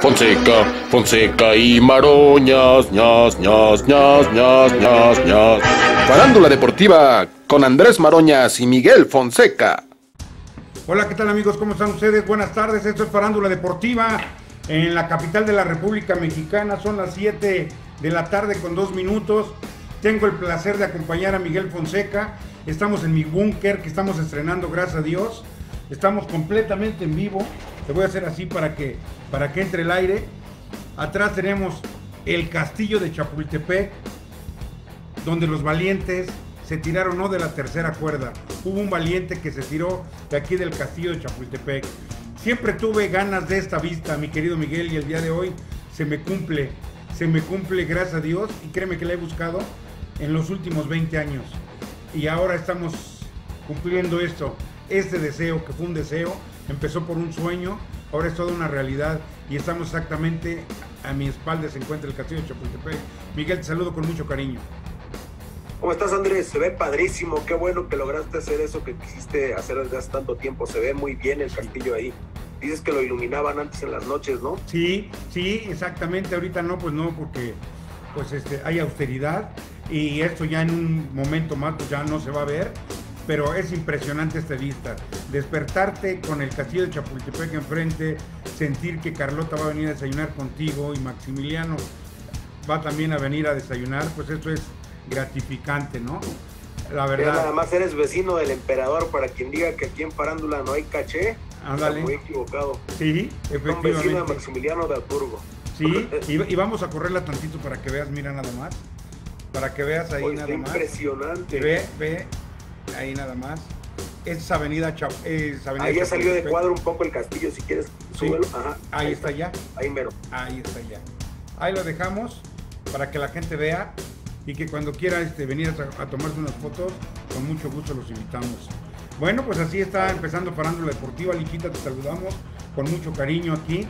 Fonseca, Fonseca y Maroñas, ñas, ñas, ñas, ñas, ñas, ñas. Farándula deportiva con Andrés Maroñas y Miguel Fonseca. Hola, ¿qué tal amigos? ¿Cómo están ustedes? Buenas tardes, esto es Farándula Deportiva en la capital de la República Mexicana. Son las 7 de la tarde con dos minutos. Tengo el placer de acompañar a Miguel Fonseca. Estamos en mi búnker que estamos estrenando, gracias a Dios. Estamos completamente en vivo. Te voy a hacer así para que, para que entre el aire. Atrás tenemos el castillo de Chapultepec, donde los valientes se tiraron no de la tercera cuerda. Hubo un valiente que se tiró de aquí del castillo de Chapultepec. Siempre tuve ganas de esta vista, mi querido Miguel, y el día de hoy se me cumple. Se me cumple, gracias a Dios, y créeme que la he buscado en los últimos 20 años. Y ahora estamos cumpliendo esto, este deseo, que fue un deseo, empezó por un sueño, ahora es toda una realidad y estamos exactamente a mi espalda se encuentra el castillo de Chapultepec. Miguel, te saludo con mucho cariño. ¿Cómo estás, Andrés? Se ve padrísimo. Qué bueno que lograste hacer eso que quisiste hacer desde hace tanto tiempo. Se ve muy bien el castillo ahí. Dices que lo iluminaban antes en las noches, ¿no? Sí, sí, exactamente. Ahorita no, pues no, porque pues este, hay austeridad y esto ya en un momento más pues ya no se va a ver. Pero es impresionante esta vista. Despertarte con el castillo de Chapultepec enfrente, sentir que Carlota va a venir a desayunar contigo y Maximiliano va también a venir a desayunar, pues esto es gratificante, ¿no? La verdad. nada más eres vecino del emperador, para quien diga que aquí en Parándula no hay caché, Ándale. muy equivocado. Sí, efectivamente. Son vecino de Maximiliano de Aturgo. Sí, y, vamos a correrla tantito para que veas, mira nada más. Para que veas ahí nada más. Impresionante. Ve, ve, ahí nada más. Es avenida Chap es avenida Ahí ya salió de cuadro un poco el castillo, si quieres, súbelo. Ajá, ahí, está ya. Ahí mero. Ahí está ya. Ahí lo dejamos para que la gente vea y que cuando quiera este, venir a, tomarse unas fotos, con mucho gusto los invitamos. Bueno, pues así está empezando Farándula Deportiva. Liquita, te saludamos con mucho cariño aquí.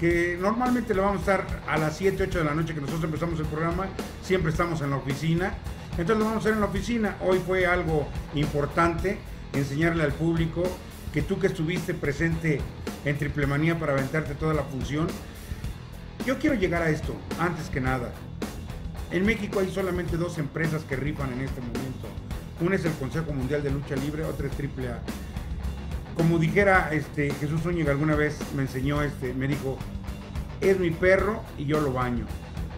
Que normalmente le vamos a estar a las 7, 8 de la noche que nosotros empezamos el programa. Siempre estamos en la oficina. Entonces lo vamos a hacer en la oficina. Hoy fue algo importante enseñarle al público que tú que estuviste presente en Triple Manía para aventarte toda la función. Yo quiero llegar a esto, antes que nada. En México hay solamente dos empresas que rifan en este momento. Una es el Consejo Mundial de Lucha Libre, otra es AAA. Como dijera este, Jesús Zúñiga alguna vez me enseñó, este, me dijo, es mi perro y yo lo baño.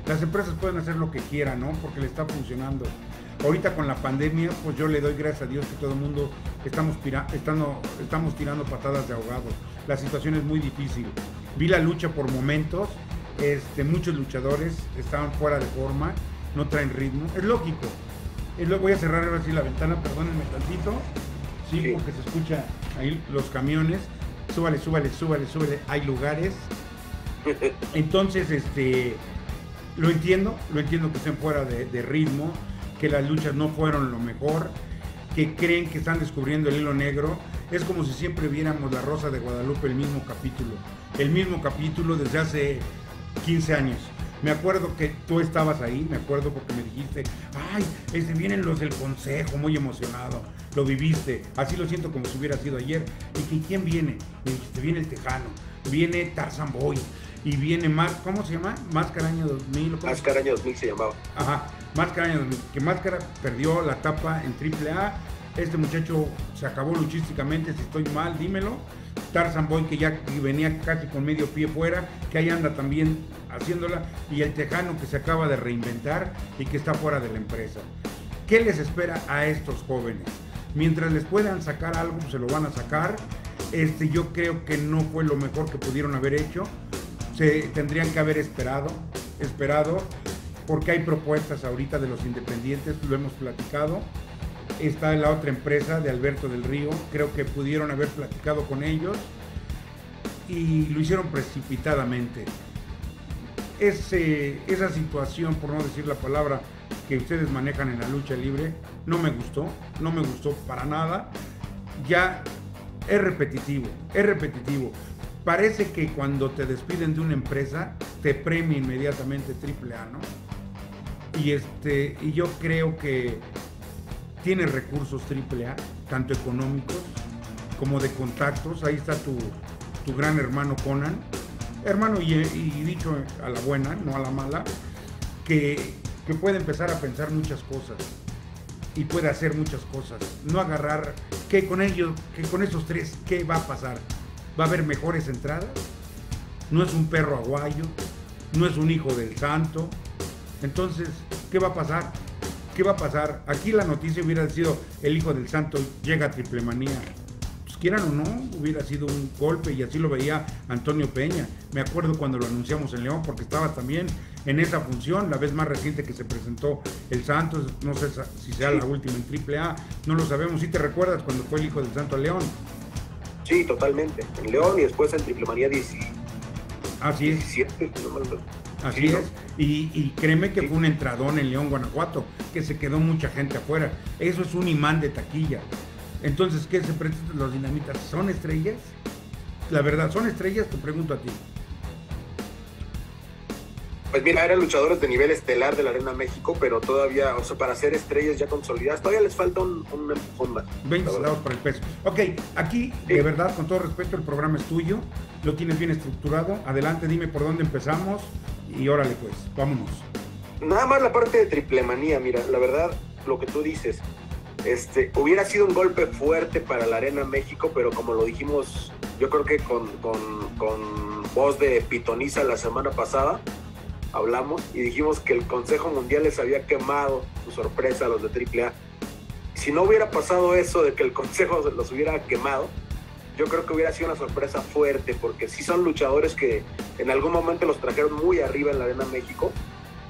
Las empresas pueden hacer lo que quieran, ¿no? Porque le está funcionando. Ahorita con la pandemia, pues yo le doy gracias a Dios que todo el mundo estamos, estando, estamos tirando patadas de ahogado. La situación es muy difícil. Vi la lucha por momentos, este, muchos luchadores estaban fuera de forma, no traen ritmo. Es lógico. voy a cerrar ahora sí la ventana, perdónenme tantito. Sí, porque se escucha ahí los camiones. Súbale, súbale, súbale, súbale. Hay lugares. Entonces, este, lo entiendo, lo entiendo que estén fuera de, ritmo, que las luchas no fueron lo mejor, que creen que están descubriendo el hilo negro. Es como si siempre viéramos La Rosa de Guadalupe, el mismo capítulo. El mismo capítulo desde hace 15 años. Me acuerdo que tú estabas ahí, me acuerdo porque me dijiste, ay, este, vienen los del consejo, muy emocionado. Lo viviste, así lo siento como si hubiera sido ayer. Y que quién viene, me dijiste, viene el Tejano, viene Tarzan Boy, y viene más, ¿cómo se llama? Máscara año 2000. Máscara año 2000 se llamaba. Ajá, Máscara año 2000. Que Máscara perdió la etapa en AAA. Este muchacho se acabó luchísticamente, si estoy mal, dímelo Tarzan Boy, que ya venía casi con medio pie fuera, que ahí anda también haciéndola, y el Tejano que se acaba de reinventar y que está fuera de la empresa. ¿Qué les espera a estos jóvenes? Mientras les puedan sacar algo, se lo van a sacar. Este, yo creo que no fue lo mejor que pudieron haber hecho. Se tendrían que haber esperado, esperado, porque hay propuestas ahorita de los independientes, lo hemos platicado está la otra empresa de Alberto del Río, creo que pudieron haber platicado con ellos y lo hicieron precipitadamente. Ese, esa situación, por no decir la palabra, que ustedes manejan en la lucha libre, no me gustó, no me gustó para nada. Ya es repetitivo, es repetitivo. Parece que cuando te despiden de una empresa, te premia inmediatamente AAA, ¿no? Y, este, y yo creo que tiene recursos AAA, tanto económicos como de contactos. Ahí está tu, gran hermano Conan. hermano, y, y dicho a la buena, no a la mala, que, que puede empezar a pensar muchas cosas y puede hacer muchas cosas. No agarrar que con ellos, que con esos tres, ¿qué va a pasar? ¿Va a haber mejores entradas? No es un perro aguayo, no es un hijo del santo. Entonces, ¿qué va a pasar? ¿Qué va a pasar? Aquí la noticia hubiera sido el hijo del santo llega a triple manía. Pues quieran o no, hubiera sido un golpe y así lo veía Antonio Peña. Me acuerdo cuando lo anunciamos en León porque estaba también en esa función, la vez más reciente que se presentó el Santos, no sé si sea la última en Triple A, no lo sabemos. ¿Sí te recuerdas cuando fue el hijo del Santo a León? Sí, totalmente. En León y después en Triple Manía 10. Así es. 17, Así es. Y, y, créeme que fue un entradón en León, Guanajuato, que se quedó mucha gente afuera. Eso es un imán de taquilla. Entonces, ¿qué se presentan los dinamitas? ¿Son estrellas? La verdad, ¿son estrellas? Te pregunto a ti. Pues mira, eran luchadores de nivel estelar de la Arena México, pero todavía, o sea, para ser estrellas ya consolidadas, todavía les falta un, un empujón más. 20 centavos por el peso. Ok, aquí, de verdad, con todo respeto, el programa es tuyo, lo tienes bien estructurado. Adelante, dime por dónde empezamos y órale, pues, vámonos. Nada más la parte de triple manía, mira, la verdad, lo que tú dices, este, hubiera sido un golpe fuerte para la Arena México, pero como lo dijimos, yo creo que con, con, con voz de pitoniza la semana pasada, hablamos y dijimos que el Consejo Mundial les había quemado su sorpresa a los de AAA. Si no hubiera pasado eso de que el Consejo los hubiera quemado, yo creo que hubiera sido una sorpresa fuerte, porque sí son luchadores que en algún momento los trajeron muy arriba en la Arena México.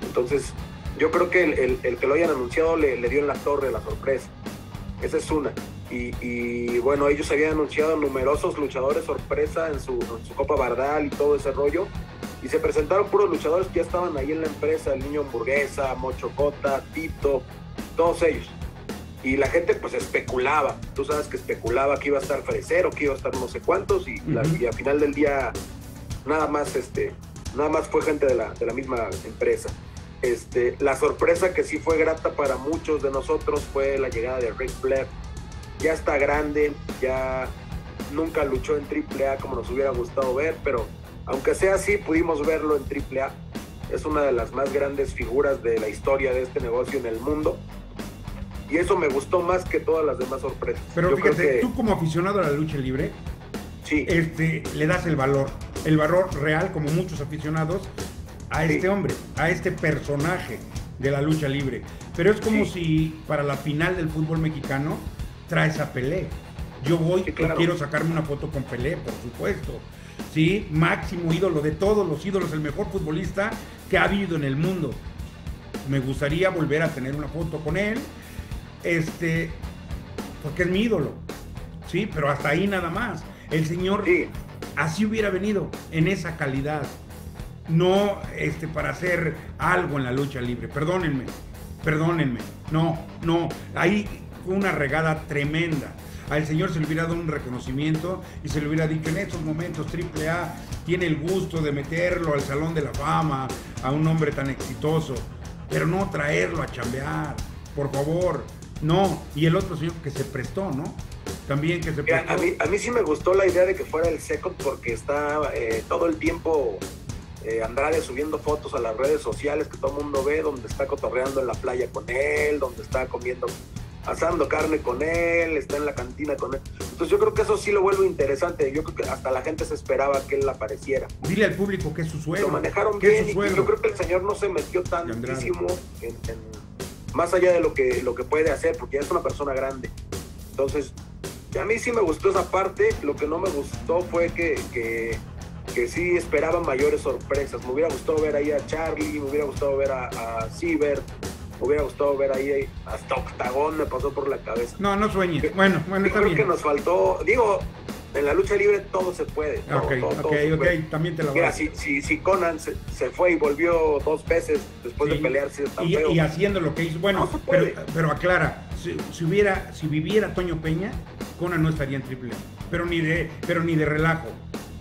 Entonces, yo creo que el, el, que lo hayan anunciado le, le, dio en la torre la sorpresa. Esa es una. Y, y, bueno, ellos habían anunciado numerosos luchadores sorpresa en su, en su Copa Bardal y todo ese rollo y se presentaron puros luchadores que ya estaban ahí en la empresa, el niño hamburguesa, Mochocota, Tito, todos ellos. Y la gente pues especulaba, tú sabes que especulaba que iba a estar Fresero, que iba a estar no sé cuántos, y, uh -huh. la, y al final del día nada más este, nada más fue gente de la, de la misma empresa. Este, la sorpresa que sí fue grata para muchos de nosotros fue la llegada de Rick Flair. Ya está grande, ya nunca luchó en AAA como nos hubiera gustado ver, pero aunque sea así, pudimos verlo en AAA. Es una de las más grandes figuras de la historia de este negocio en el mundo. Y eso me gustó más que todas las demás sorpresas. Pero Yo fíjate, que... tú como aficionado a la lucha libre, sí. este, le das el valor, el valor real, como muchos aficionados, a este sí. hombre, a este personaje de la lucha libre. Pero es como sí. si para la final del fútbol mexicano traes a Pelé. Yo voy y claro. quiero sacarme una foto con Pelé, por supuesto. ¿Sí? Máximo ídolo de todos los ídolos, el mejor futbolista que ha habido en el mundo. Me gustaría volver a tener una foto con él, este, porque es mi ídolo, ¿sí? Pero hasta ahí nada más. El señor sí. así hubiera venido, en esa calidad, no este, para hacer algo en la lucha libre. Perdónenme, perdónenme. No, no, ahí fue una regada tremenda al señor se le hubiera dado un reconocimiento y se le hubiera dicho en estos momentos AAA tiene el gusto de meterlo al Salón de la Fama a un hombre tan exitoso, pero no traerlo a chambear, por favor, no. Y el otro señor que se prestó, ¿no? También que se prestó. A mí, a mí sí me gustó la idea de que fuera el second porque está eh, todo el tiempo eh, Andrade subiendo fotos a las redes sociales que todo el mundo ve, donde está cotorreando en la playa con él, donde está comiendo asando carne con él, está en la cantina con él. Entonces yo creo que eso sí lo vuelve interesante. Yo creo que hasta la gente se esperaba que él apareciera. Dile al público que es su suegro. Lo manejaron bien y yo creo que el señor no se metió tantísimo en, en, más allá de lo que, lo que puede hacer, porque ya es una persona grande. Entonces, a mí sí me gustó esa parte. Lo que no me gustó fue que, que, que sí esperaba mayores sorpresas. Me hubiera gustado ver ahí a Charlie, me hubiera gustado ver a, a Siebert hubiera gustado ver ahí hasta Octagón me pasó por la cabeza. No, no sueñes. Bueno, bueno, está creo bien. que nos faltó, digo, en la lucha libre todo se puede. Todo, ok, todo, ok, ok, también te la voy Mira, a si, si, si Conan se, se, fue y volvió dos veces después Sí. de pelearse tan y, feo. y haciendo lo que hizo. Bueno, No pero, pero aclara, si, si hubiera, si viviera Toño Peña, Conan no estaría en triple A. Pero ni de, pero ni de relajo.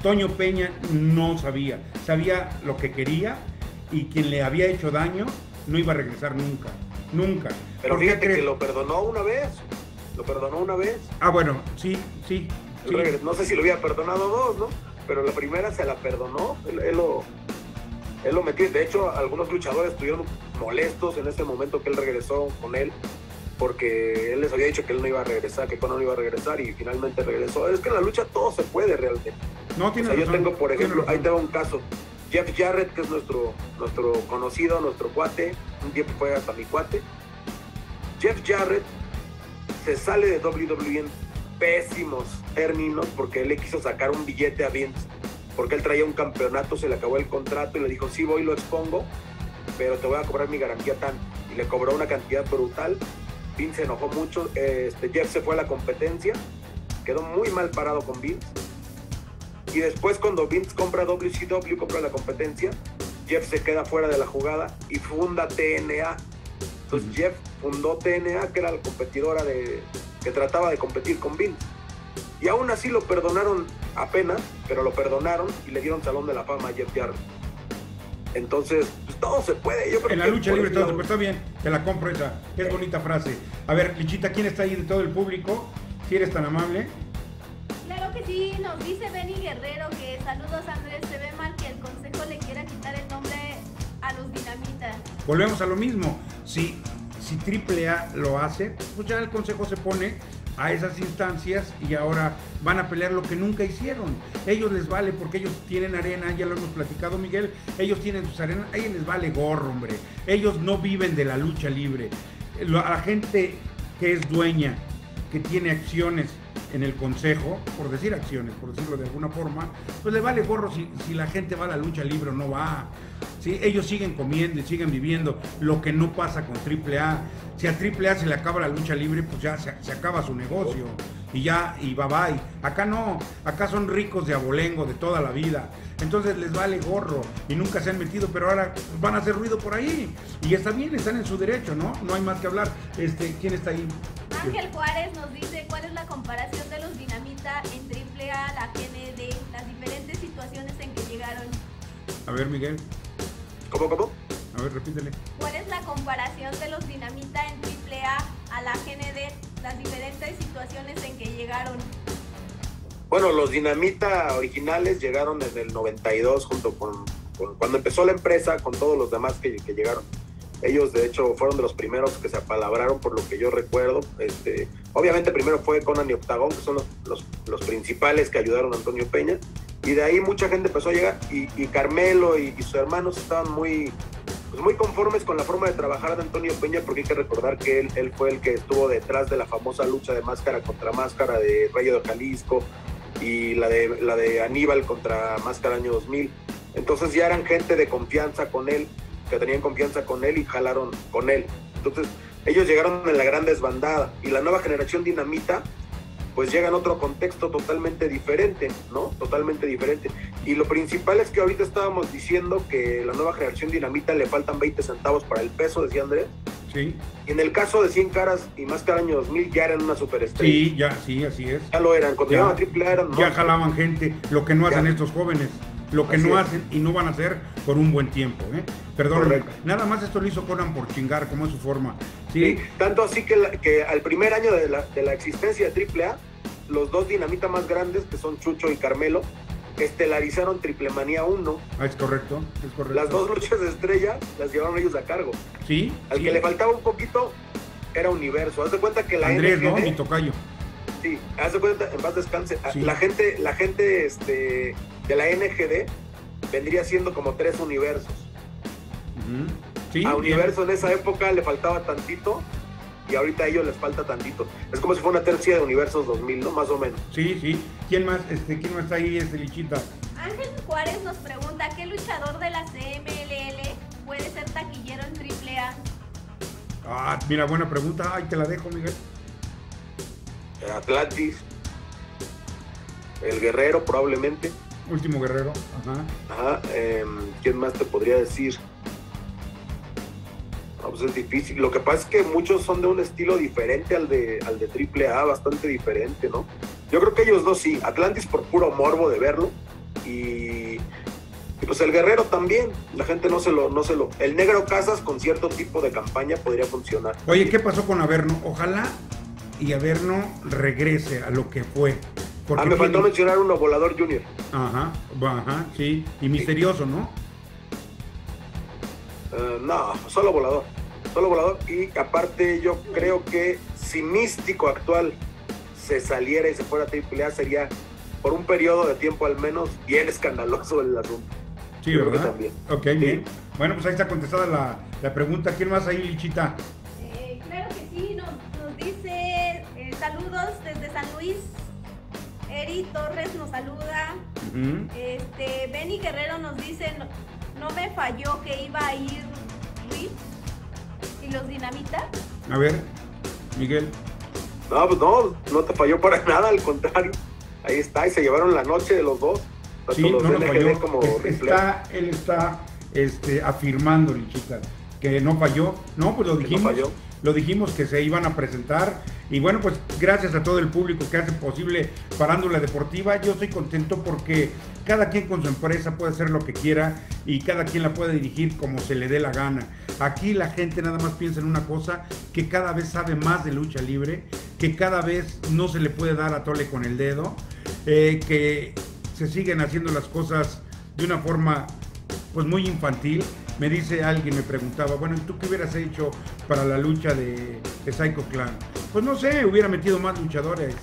Toño Peña no sabía. Sabía lo que quería y quien le había hecho daño no iba a regresar nunca. Nunca. Pero ¿Por qué fíjate que lo perdonó una vez. Lo perdonó una vez. Ah, bueno, sí, sí. sí. No sé si lo hubiera perdonado dos, ¿no? pero la primera se la perdonó. Él, lo, él lo metió. De hecho, algunos luchadores estuvieron molestos en ese momento que él regresó con él, porque él les había dicho que él no iba a regresar, que Conor no iba a regresar y finalmente regresó. Es que en la lucha todo se puede realmente. No tiene Yo tengo, por ejemplo, ahí tengo un caso. Jeff Jarrett, que es nuestro, nuestro conocido, nuestro cuate, un tiempo fue hasta mi cuate. Jeff Jarrett se sale de WWE en pésimos términos porque él le quiso sacar un billete a Vince porque él traía un campeonato, se le acabó el contrato y le dijo, sí voy lo expongo, pero te voy a cobrar mi garantía tan. Y le cobró una cantidad brutal. Vince se enojó mucho, este, Jeff se fue a la competencia, quedó muy mal parado con Vince. Y después cuando Vince compra WCW, compra la competencia, Jeff se queda fuera de la jugada y funda TNA. Entonces Jeff fundó TNA, que era la competidora de, que trataba de competir con Vince. Y aún así lo perdonaron apenas, pero lo perdonaron y le dieron salón de la fama a Jeff Jarrett. Entonces, pues, todo se puede. Yo creo en la lucha libre todo, pero está bien, te la compro esa. Es bonita frase. A ver, Lichita, ¿quién está ahí de todo el público? Si eres tan amable. Sí, nos dice Benny Guerrero que saludos Andrés, se ve mal que el consejo le quiera quitar el nombre a los dinamitas. Volvemos a lo mismo. Si, si AAA lo hace, pues ya el consejo se pone a esas instancias y ahora van a pelear lo que nunca hicieron. Ellos les vale porque ellos tienen arena, ya lo hemos platicado Miguel, ellos tienen sus arenas, a ellos les vale gorro, hombre. Ellos no viven de la lucha libre. La gente que es dueña, que tiene acciones en el consejo, por decir acciones, por decirlo de alguna forma, pues le vale gorro si, si la gente va a la lucha libre o no va. ¿sí? Ellos siguen comiendo y siguen viviendo lo que no pasa con AAA. Si a AAA se le acaba la lucha libre, pues ya se, se acaba su negocio y ya, y bye bye. Acá no, acá son ricos de abolengo de toda la vida. Entonces les vale gorro y nunca se han metido, pero ahora van a hacer ruido por ahí. Y está bien, están en su derecho, ¿no? No hay más que hablar. Este, ¿Quién está ahí? Ángel Juárez nos dice cuál es la comparación de los Dinamita en AAA, la GND, las diferentes situaciones en que llegaron. A ver, Miguel. ¿Cómo, cómo? A ver, repítele. ¿Cuál es la comparación de los Dinamita en AAA a la GND, las diferentes situaciones en que llegaron? Bueno, los Dinamita originales llegaron en el 92 junto con, con cuando empezó la empresa, con todos los demás que, que llegaron. Ellos, de hecho, fueron de los primeros que se apalabraron, por lo que yo recuerdo. Este, obviamente, primero fue Conan y Octagon, que son los, los, principales que ayudaron a Antonio Peña. Y de ahí mucha gente empezó a llegar. Y, y Carmelo y, y, sus hermanos estaban muy, pues muy conformes con la forma de trabajar de Antonio Peña, porque hay que recordar que él, él fue el que estuvo detrás de la famosa lucha de máscara contra máscara de Rayo de Jalisco y la de, la de Aníbal contra Máscara Año 2000. Entonces ya eran gente de confianza con él que tenían confianza con él y jalaron con él. Entonces, ellos llegaron en la gran desbandada y la nueva generación dinamita, pues llega en otro contexto totalmente diferente, ¿no? Totalmente diferente. Y lo principal es que ahorita estábamos diciendo que la nueva generación dinamita le faltan 20 centavos para el peso, decía Andrés. Sí. Y en el caso de 100 caras y más cada año 2000 ya eran una superestrella. Sí, ya, sí, así es. Ya lo eran. Cuando llegaban a triple eran. Ya jalaban gente, lo que no hacen estos jóvenes lo que Así no es. hacen y no van a hacer por un buen tiempo. ¿eh? Perdón, nada más esto lo hizo Conan por chingar, como es su forma. Sí, sí tanto así que, la, que, al primer año de la, de la, existencia de AAA, los dos dinamitas más grandes, que son Chucho y Carmelo, estelarizaron Triple Manía 1. Ah, es correcto, es correcto. Las dos luchas de estrella las llevaron ellos a cargo. Sí. Al sí. que le faltaba un poquito era Universo. Haz de cuenta que la Andrés, NGD, ¿no? Mi tocayo. Sí, haz de cuenta, en paz descanse. Sí. La gente, la gente este, de la NGD vendría siendo como tres universos. Uh -huh. sí, a Universo bien. en esa época le faltaba tantito y ahorita a ellos les falta tantito. Es como si fuera una tercia de Universos 2000, ¿no? Más o menos. Sí, sí. ¿Quién más, este, quién más está ahí, este Lichita? Ángel Juárez nos pregunta, ¿qué luchador de la CMLL puede ser taquillero en AAA? Ah, mira, buena pregunta. Ay, te la dejo, Miguel. Atlantis. El Guerrero, probablemente. Último Guerrero. Ajá. Ajá. Eh, ¿Quién más te podría decir? No, pues es difícil. Lo que pasa es que muchos son de un estilo diferente al de, al de AAA, bastante diferente, ¿no? Yo creo que ellos dos sí. Atlantis por puro morbo de verlo. Y, y, pues el Guerrero también. La gente no se lo, no se lo. El Negro Casas con cierto tipo de campaña podría funcionar. Oye, ¿qué pasó con Averno? Ojalá y Averno regrese a lo que fue. Ah, me faltó mencionar uno, Volador Junior. Ajá, ajá, sí. Y misterioso, ¿no? Eh, no, solo Volador. Solo Volador. Y aparte yo creo que si Místico actual se saliera y se fuera a AAA sería por un periodo de tiempo al menos bien escandaloso el asunto. Sí, ¿verdad? También. Ok, bien. Bueno, pues ahí está contestada la, la pregunta. ¿Quién más ahí, Lichita? Eh, claro que sí, nos, dice eh, saludos desde San Luis. Torres nos saluda. este, Benny Guerrero nos dice, no, me falló que iba a ir y los dinamitas. A ver, Miguel. No, pues no, no te falló para nada, al contrario. Ahí está, y se llevaron la noche de los dos. Sí, no nos falló. Como está, él está este, afirmando, Lichita, que no falló. No, pues lo dijimos. Lo dijimos que se iban a presentar. Y bueno, pues gracias a todo el público que hace posible Parándula Deportiva. Yo estoy contento porque cada quien con su empresa puede hacer lo que quiera y cada quien la puede dirigir como se le dé la gana. Aquí la gente nada más piensa en una cosa, que cada vez sabe más de lucha libre, que cada vez no se le puede dar a tole con el dedo, eh, que se siguen haciendo las cosas de una forma pues muy infantil. Me dice alguien, me preguntaba, bueno, ¿y tú qué hubieras hecho para la lucha de, Psycho Clan? Pues no sé, hubiera metido más luchadores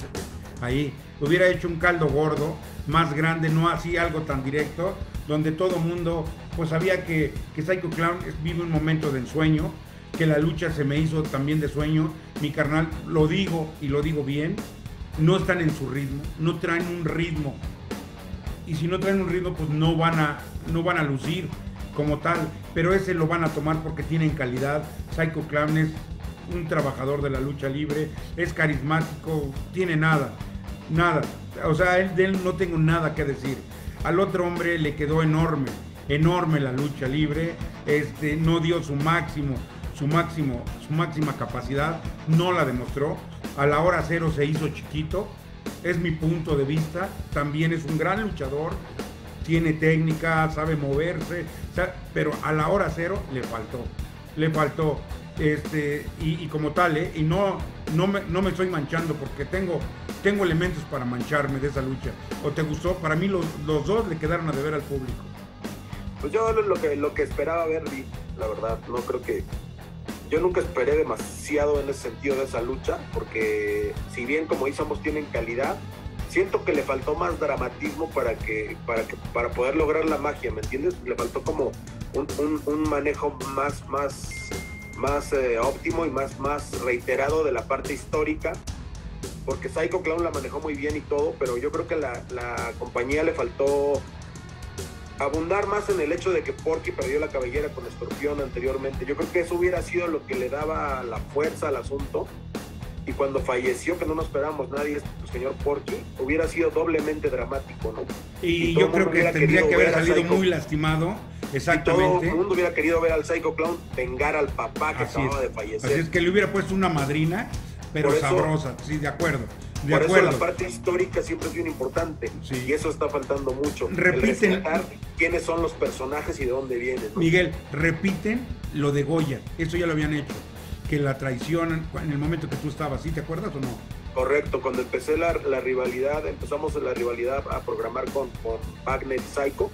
ahí, hubiera hecho un caldo gordo, más grande, no así algo tan directo, donde todo mundo pues sabía que, que Psycho Clown vive un momento de ensueño, que la lucha se me hizo también de sueño. Mi carnal, lo digo y lo digo bien, no están en su ritmo, no traen un ritmo. Y si no traen un ritmo, pues no van a, no van a lucir como tal, pero ese lo van a tomar porque tienen calidad. Psycho Clown es un trabajador de la lucha libre, es carismático, tiene nada, nada. O sea, él, de él no tengo nada que decir. Al otro hombre le quedó enorme, enorme la lucha libre, este, no dio su máximo, su máximo, su máxima capacidad, no la demostró. A la hora cero se hizo chiquito, es mi punto de vista. También es un gran luchador, tiene técnica, sabe moverse, pero a la hora cero le faltó, le faltó. Este, y, como tal, ¿eh? y no, no, me, no me estoy manchando porque tengo, tengo elementos para mancharme de esa lucha. ¿O te gustó? Para mí los, dos le quedaron a deber al público. Pues yo lo que, lo que esperaba ver, la verdad, no creo que yo nunca esperé demasiado en ese sentido de esa lucha, porque si bien como dice tienen calidad, siento que le faltó más dramatismo para que, para que, para poder lograr la magia, ¿me entiendes? Le faltó como un, manejo más, más, más eh, óptimo y más, más reiterado de la parte histórica, porque Psycho Clown la manejó muy bien y todo, pero yo creo que la, la compañía le faltó abundar más en el hecho de que Porky perdió la cabellera con Escorpión anteriormente. Yo creo que eso hubiera sido lo que le daba la fuerza al asunto. Y cuando falleció, que no nos esperábamos nadie, el señor Porky, hubiera sido doblemente dramático, ¿no? Y, yo creo que tendría que haber salido muy lastimado. Exactamente. todo el mundo hubiera querido ver al Psycho Clown vengar al papá que acababa de fallecer. Así es que le hubiera puesto una madrina, pero sabrosa, sí, de acuerdo. De Por acuerdo. eso la parte histórica siempre es bien importante. Y eso está faltando mucho. Repiten. quiénes son los personajes y de dónde vienen. Miguel, repiten lo de Goya. Eso ya lo habían hecho. Que la traicionan en el momento que tú estabas. ¿Sí te acuerdas o no? Correcto. Cuando empecé la, rivalidad, empezamos la rivalidad a programar con, con Magnet Psycho.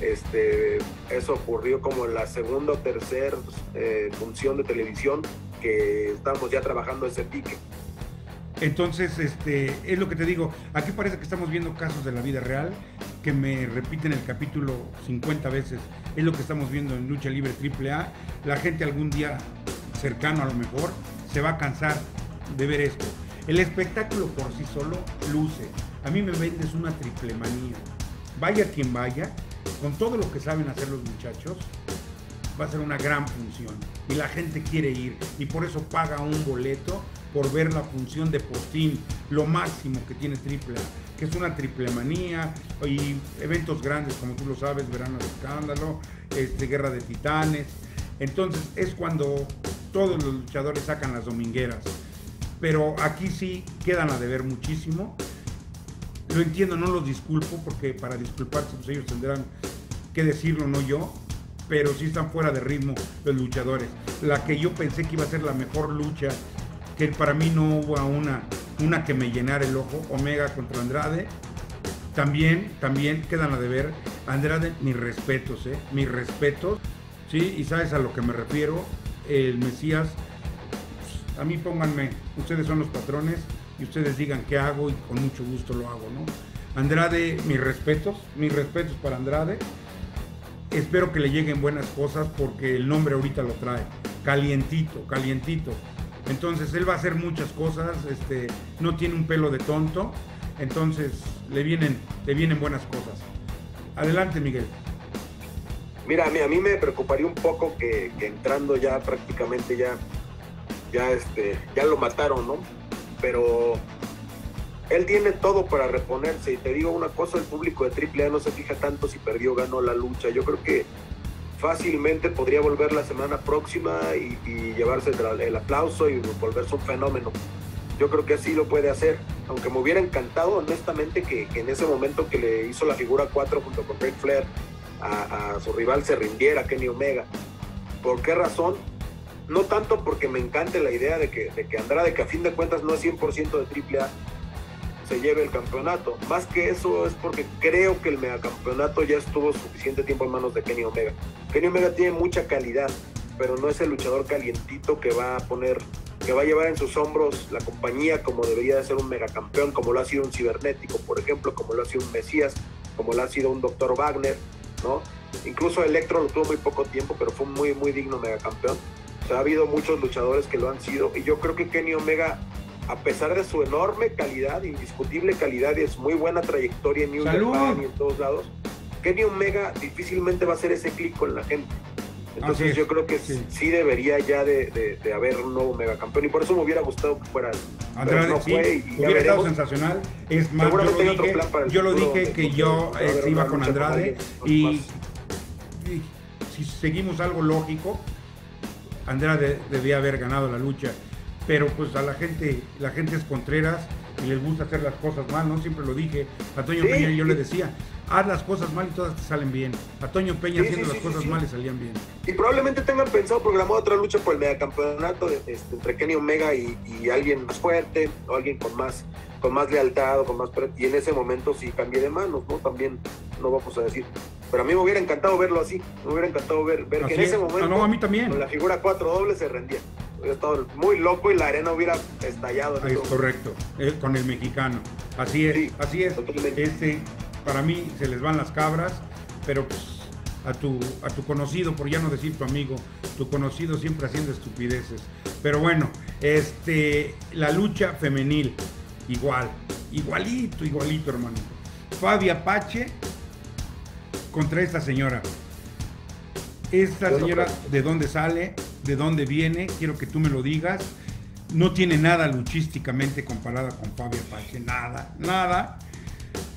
Este, eso ocurrió como en la segunda o tercera eh, función de televisión que estábamos ya trabajando ese pique. Entonces, este, es lo que te digo, aquí parece que estamos viendo casos de la vida real que me repiten el capítulo 50 veces. Es lo que estamos viendo en Lucha Libre AAA. La gente algún día cercano a lo mejor se va a cansar de ver esto. El espectáculo por sí solo luce. A mí me vendes una triple manía. Vaya quien vaya, con todo lo que saben hacer los muchachos, va a ser una gran función. Y la gente quiere ir y por eso paga un boleto por ver la función de postín, lo máximo que tiene Triple que es una triple manía y eventos grandes, como tú lo sabes, Verano de Escándalo, este, Guerra de Titanes. Entonces es cuando todos los luchadores sacan las domingueras. Pero aquí sí quedan a deber muchísimo. Lo entiendo, no los disculpo, porque para disculparse pues ellos tendrán que decirlo, no yo. Pero sí están fuera de ritmo los luchadores. La que yo pensé que iba a ser la mejor lucha que para mí no hubo una una que me llenara el ojo, Omega contra Andrade. También, también quedan a deber. Andrade, mis respetos, ¿eh? Mis respetos. ¿Sí? Y sabes a lo que me refiero. El Mesías, a mí pónganme, ustedes son los patrones y ustedes digan qué hago y con mucho gusto lo hago, ¿no? Andrade, mis respetos, mis respetos para Andrade. Espero que le lleguen buenas cosas porque el nombre ahorita lo trae. Calientito, calientito. Entonces él va a hacer muchas cosas, este, no tiene un pelo de tonto, entonces le vienen, le vienen buenas cosas. Adelante, Miguel. Mira, a mí, a mí me preocuparía un poco que, que, entrando ya prácticamente ya, ya, este, ya lo mataron, ¿no? Pero él tiene todo para reponerse. Y te digo una cosa, el público de AAA no se fija tanto si perdió o ganó la lucha. Yo creo que fácilmente podría volver la semana próxima y, llevarse el, el, aplauso y volverse un fenómeno. Yo creo que así lo puede hacer, aunque me hubiera encantado honestamente que, en ese momento que le hizo la figura 4 junto con Ric Flair a, a, su rival se rindiera, Kenny Omega. ¿Por qué razón? No tanto porque me encante la idea de que, de que Andrade, que a fin de cuentas no es 100% de AAA, se lleve el campeonato. Más que eso es porque creo que el megacampeonato ya estuvo suficiente tiempo en manos de Kenny Omega. Kenny Omega tiene mucha calidad, pero no es el luchador calientito que va a poner, que va a llevar en sus hombros la compañía como debería de ser un megacampeón, como lo ha sido un cibernético, por ejemplo, como lo ha sido un Mesías, como lo ha sido un Dr. Wagner, ¿no? Incluso Electro lo tuvo muy poco tiempo, pero fue muy, muy digno megacampeón. O sea, ha habido muchos luchadores que lo han sido, y yo creo que Kenny Omega a pesar de su enorme calidad, indiscutible calidad y su muy buena trayectoria en New Japan y en todos lados, Kenny Omega difícilmente va a hacer ese clic con la gente. Entonces yo creo que sí, sí debería ya de, de, de, haber un nuevo megacampeón y por eso me hubiera gustado que fuera. Andrade, no sí, fue y hubiera estado sensacional. Es más, yo lo dije, yo lo dije que yo eh, iba con Andrade y, y, si seguimos algo lógico, Andrade debía haber ganado la lucha pero pues a la gente, la gente es contreras y les gusta hacer las cosas mal, ¿no? Siempre lo dije. A Toño sí, Peña yo sí. le decía, haz las cosas mal y todas te salen bien. A Toño Peña sí, haciendo las cosas mal y salían bien. Y probablemente tengan pensado programar otra lucha por el megacampeonato este, entre Kenny Omega y, y, alguien más fuerte, o alguien con más, con más lealtad, o con más y en ese momento sí cambie de manos, ¿no? También no vamos a decir. Pero a mí me hubiera encantado verlo así, me hubiera encantado ver, ver que en ese momento no, no, a mí también. con la figura cuatro dobles se rendía hubiera estado muy loco y la arena hubiera estallado. Es correcto, con el mexicano. Así es, sí, así es. Este, para mí se les van las cabras, pero pues, a tu, a tu conocido, por ya no decir tu amigo, tu conocido siempre haciendo estupideces. Pero bueno, este, la lucha femenil, igual, igualito, igualito, hermano. Fabi Apache contra esta señora. Esta señora, ¿de dónde sale? de dónde viene, quiero que tú me lo digas. No tiene nada luchísticamente comparada con Fabio Apache, nada, nada.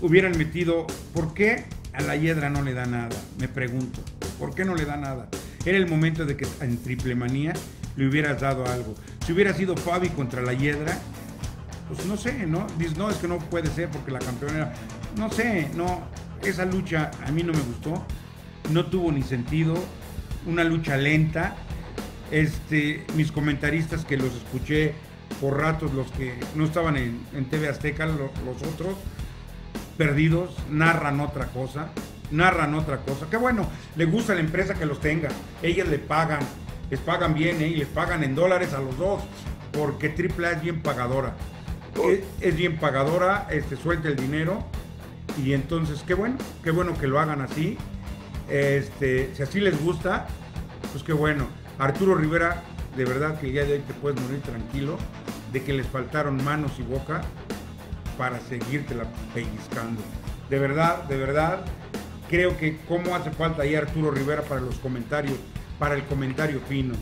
Hubieran metido, ¿por qué a la Hiedra no le da nada? Me pregunto, ¿por qué no le da nada? Era el momento de que en Triple Manía le hubieras dado algo. Si hubiera sido Fabi contra la Hiedra, pues no sé, ¿no? Dices, no, es que no puede ser porque la campeona era... No sé, no, esa lucha a mí no me gustó, no tuvo ni sentido, una lucha lenta, este, mis comentaristas que los escuché por ratos, los que no estaban en, en TV Azteca, los, los, otros, perdidos, narran otra cosa, narran otra cosa. Que bueno, le gusta a la empresa que los tenga, ellas le pagan, les pagan bien ¿eh? y les pagan en dólares a los dos, porque AAA es bien pagadora. Es, es, bien pagadora, este, suelta el dinero y entonces qué bueno, qué bueno que lo hagan así. Este, si así les gusta, pues qué bueno. Arturo Rivera, de verdad que el día de hoy te puedes morir tranquilo de que les faltaron manos y boca para seguirte la pellizcando. De verdad, de verdad, creo que cómo hace falta ahí Arturo Rivera para los comentarios, para el comentario fino,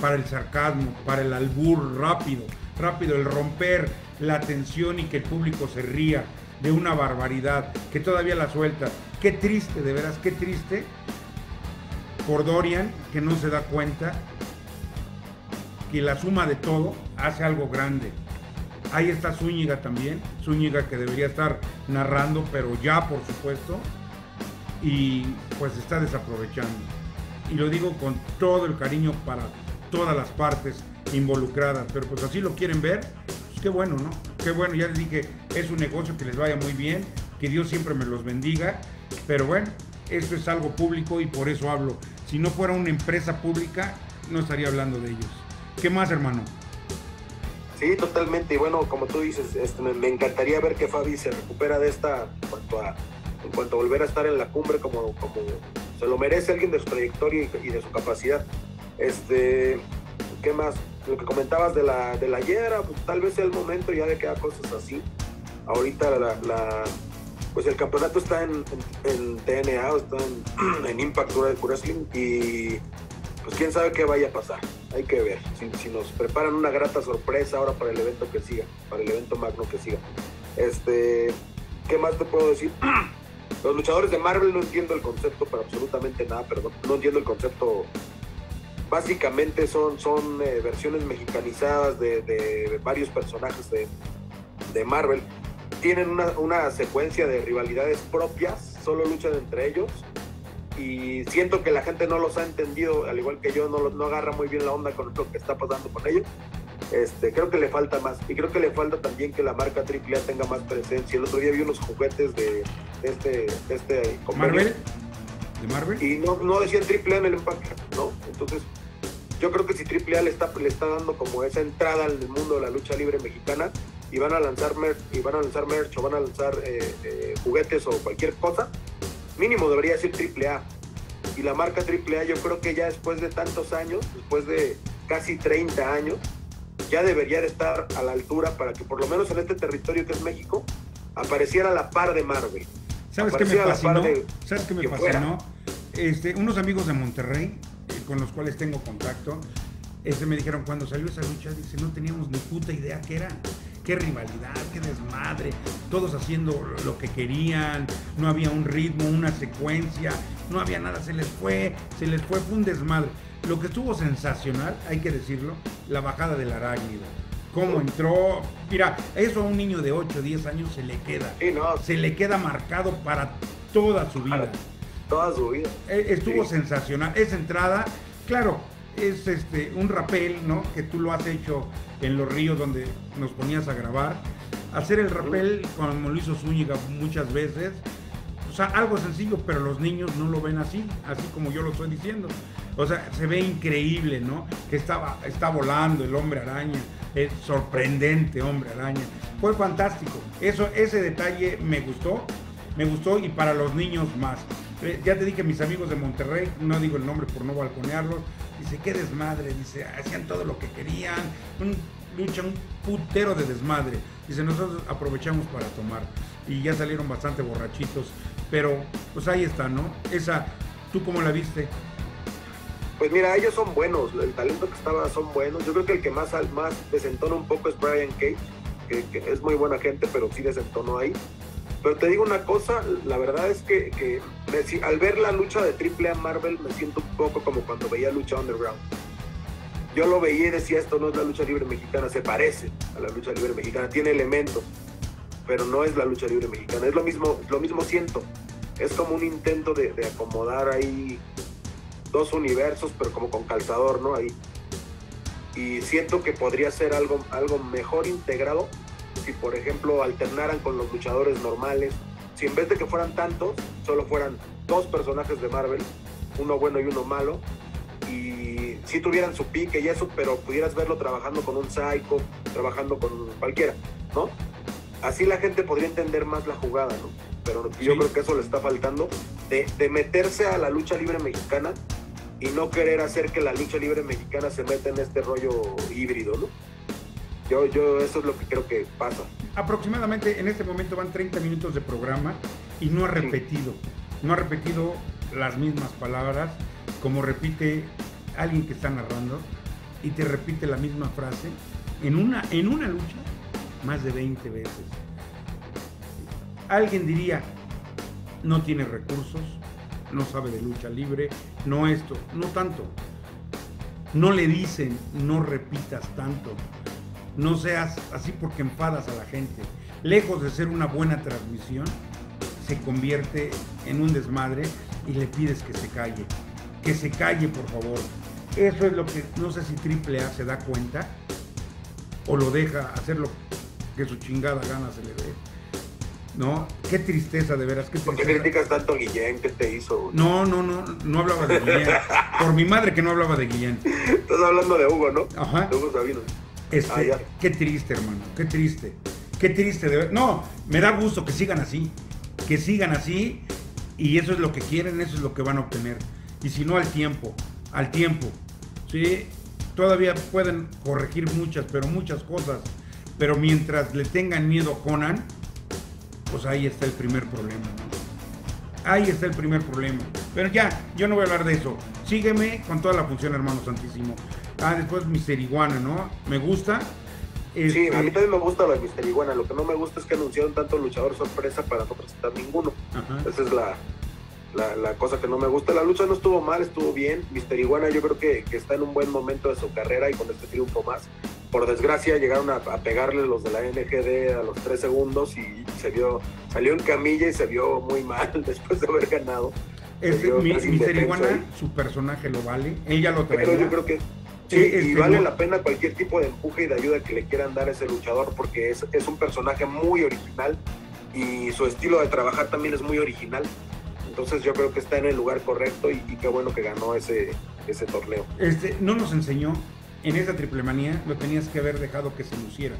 para el sarcasmo, para el albur rápido, rápido, el romper la tensión y que el público se ría de una barbaridad, que todavía la suelta. Qué triste, de veras, qué triste por Dorian, que no se da cuenta que la suma de todo hace algo grande. Ahí está Zúñiga también, Zúñiga que debería estar narrando, pero ya por supuesto, y pues está desaprovechando. Y lo digo con todo el cariño para todas las partes involucradas, pero pues así lo quieren ver, pues qué bueno, ¿no? Qué bueno, ya les dije, es un negocio que les vaya muy bien, que Dios siempre me los bendiga, pero bueno, esto es algo público y por eso hablo. Si no fuera una empresa pública, no estaría hablando de ellos. ¿Qué más, hermano? Sí, totalmente. Y bueno, como tú dices, este, me, encantaría ver que Fabi se recupera de esta en cuanto a, en cuanto a volver a estar en la cumbre como, como se lo merece alguien de su trayectoria y, de su capacidad. Este, ¿qué más? Lo que comentabas de la, de la pues, tal vez sea el momento ya de que haga cosas así. Ahorita la, pues el campeonato está en, en, TNA, está en, en Impact Wrestling y pues quién sabe qué vaya a pasar. Hay que ver si, nos preparan una grata sorpresa ahora para el evento que siga, para el evento magno que siga. Este, ¿qué más te puedo decir? Los luchadores de Marvel no entiendo el concepto para absolutamente nada, perdón, no entiendo el concepto. Básicamente son, son eh, versiones mexicanizadas de, varios personajes de, de Marvel. Tienen una, una secuencia de rivalidades propias, solo luchan entre ellos y siento que la gente no los ha entendido, al igual que yo, no, no agarra muy bien la onda con lo que está pasando con ellos. Este, creo que le falta más y creo que le falta también que la marca AAA tenga más presencia. El otro día vi unos juguetes de, este, de este Marvel. ¿De Marvel? Y no, no decían AAA en el empaque, ¿no? Entonces, yo creo que si AAA le está, le está dando como esa entrada al mundo de la lucha libre mexicana y van a lanzar merch, y van a lanzar merch o van a lanzar eh, eh, juguetes o cualquier cosa, mínimo debería ser triple A. Y la marca triple A yo creo que ya después de tantos años, después de casi 30 años, ya debería de estar a la altura para que por lo menos en este territorio que es México, apareciera a la par de Marvel. ¿Sabes qué me fascinó? ¿Sabes qué me fascinó? Este, unos amigos de Monterrey, con los cuales tengo contacto, este, me dijeron, cuando salió esa lucha, dice, no teníamos ni puta idea qué era qué rivalidad, qué desmadre, todos haciendo lo que querían, no había un ritmo, una secuencia, no había nada, se les fue, se les fue, fue un desmadre. Lo que estuvo sensacional, hay que decirlo, la bajada del arácnido. Cómo entró, mira, eso a un niño de 8 o 10 años se le queda, se le queda marcado para toda su vida. Toda su vida. E, estuvo sensacional. Esa entrada, claro, es este un rapel, ¿no? Que tú lo has hecho en los ríos donde nos ponías a grabar. Hacer el rapel como lo hizo Zúñiga muchas veces. O sea, algo sencillo, pero los niños no lo ven así, así como yo lo estoy diciendo. O sea, se ve increíble, ¿no? Que estaba, está volando el hombre araña, es sorprendente hombre araña. Fue fantástico. Eso, ese detalle me gustó, me gustó y para los niños más. Eh, ya te dije, mis amigos de Monterrey, no digo el nombre por no balconearlos, dice, qué desmadre, dice, hacían todo lo que querían, un, lucha, un putero de desmadre. Dice, nosotros aprovechamos para tomar y ya salieron bastante borrachitos, pero pues ahí está, ¿no? Esa, ¿tú cómo la viste? Pues mira, ellos son buenos, el talento que estaba son buenos. Yo creo que el que más, más desentona un poco es Brian Cage, que, que es muy buena gente, pero sí desentonó ahí. Pero te digo una cosa, la verdad es que, al ver la lucha de AAA Marvel me siento un poco como cuando veía lucha underground. Yo lo veía y decía, esto no es la lucha libre mexicana, se parece a la lucha libre mexicana, tiene elementos, pero no es la lucha libre mexicana. Es lo mismo, lo mismo siento. Es como un intento de, acomodar ahí dos universos, pero como con calzador, ¿no? Ahí. Y siento que podría ser algo, algo mejor integrado si por ejemplo alternaran con los luchadores normales, si en vez de que fueran tantos, solo fueran dos personajes de Marvel, uno bueno y uno malo, y si tuvieran su pique y eso, pero pudieras verlo trabajando con un psycho, trabajando con cualquiera, ¿no? Así la gente podría entender más la jugada, ¿no? Pero yo creo que eso le está faltando, de, de meterse a la lucha libre mexicana y no querer hacer que la lucha libre mexicana se meta en este rollo híbrido, ¿no? Yo, yo, eso es lo que creo que pasa. Aproximadamente en este momento van 30 minutos de programa y no ha repetido, no ha repetido las mismas palabras como repite alguien que está narrando y te repite la misma frase en una, en una lucha más de 20 veces. Alguien diría, no tiene recursos, no sabe de lucha libre, no esto, no tanto. No le dicen, no repitas tanto no seas así porque enfadas a la gente. Lejos de ser una buena transmisión, se convierte en un desmadre y le pides que se calle. Que se calle, por favor. Eso es lo que no sé si Triple A se da cuenta o lo deja hacerlo que su chingada gana se le dé. ¿No? Qué tristeza, de veras, qué ¿Por tristeza. qué criticas tanto a Guillén? ¿Qué te hizo? No, no, no, no hablaba de Guillén. Por mi madre que no hablaba de Guillén. Estás hablando de Hugo, ¿no? Ajá. De Hugo Sabino. Este, Ah, qué triste, hermano, qué triste. Qué triste de ver. No, me da gusto que sigan así. Que sigan así y eso es lo que quieren, eso es lo que van a obtener. Y si no al tiempo, al tiempo. Sí, todavía pueden corregir muchas, pero muchas cosas. Pero mientras le tengan miedo a Conan, pues ahí está el primer problema. Ahí está el primer problema. Pero ya, yo no voy a hablar de eso. Sígueme con toda la función, hermano santísimo. Ah, después Mister Iguana, ¿no? Me gusta. Sí, Este, a mí también me gusta la de Mister Iguana. Lo que no me gusta es que anunciaron tanto luchador sorpresa para no presentar ninguno. ajá. Esa es la, la, la cosa que no me gusta. La lucha no estuvo mal, estuvo bien. Mister Iguana yo creo que, que está en un buen momento de su carrera y con este triunfo más. Por desgracia llegaron a, a pegarle los de la NGD a los tres segundos y se vio, salió en camilla y se vio muy mal después de haber ganado. Este, mi- Mister Iguana, ahí. su personaje lo vale. Ella lo traía. Pero yo creo que sí, y vale no- la pena cualquier tipo de empuje y de ayuda que le quieran dar a ese luchador porque es, es un personaje muy original y su estilo de trabajar también es muy original. Entonces yo creo que está en el lugar correcto y, y qué bueno que ganó ese, ese torneo. Este, no nos enseñó en esa triple manía, lo tenías que haber dejado que se luciera,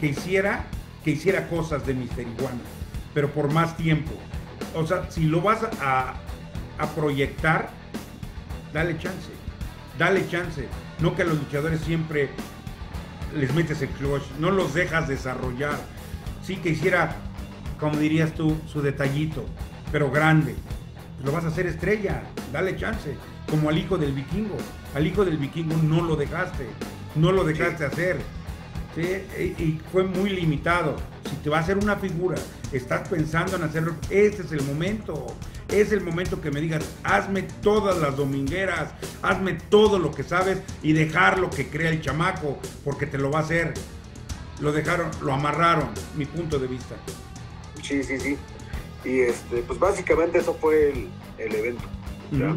que hiciera, que hiciera cosas de Mister Iguana, pero por más tiempo. O sea, si lo vas a, a proyectar, dale chance, dale chance. No que a los luchadores siempre les metes el clutch, no los dejas desarrollar. Sí que hiciera, como dirías tú, su detallito, pero grande. Lo vas a hacer estrella, dale chance. Como al hijo del vikingo. Al hijo del vikingo no lo dejaste, no lo dejaste hacer. y fue muy limitado. Si te va a hacer una figura, estás pensando en hacerlo, este es el momento. Es el momento que me digas, hazme todas las domingueras, hazme todo lo que sabes y dejar lo que crea el chamaco, porque te lo va a hacer. Lo dejaron, lo amarraron, mi punto de vista. Sí, sí, sí. Y este, pues básicamente eso fue el, el evento. ¿ya?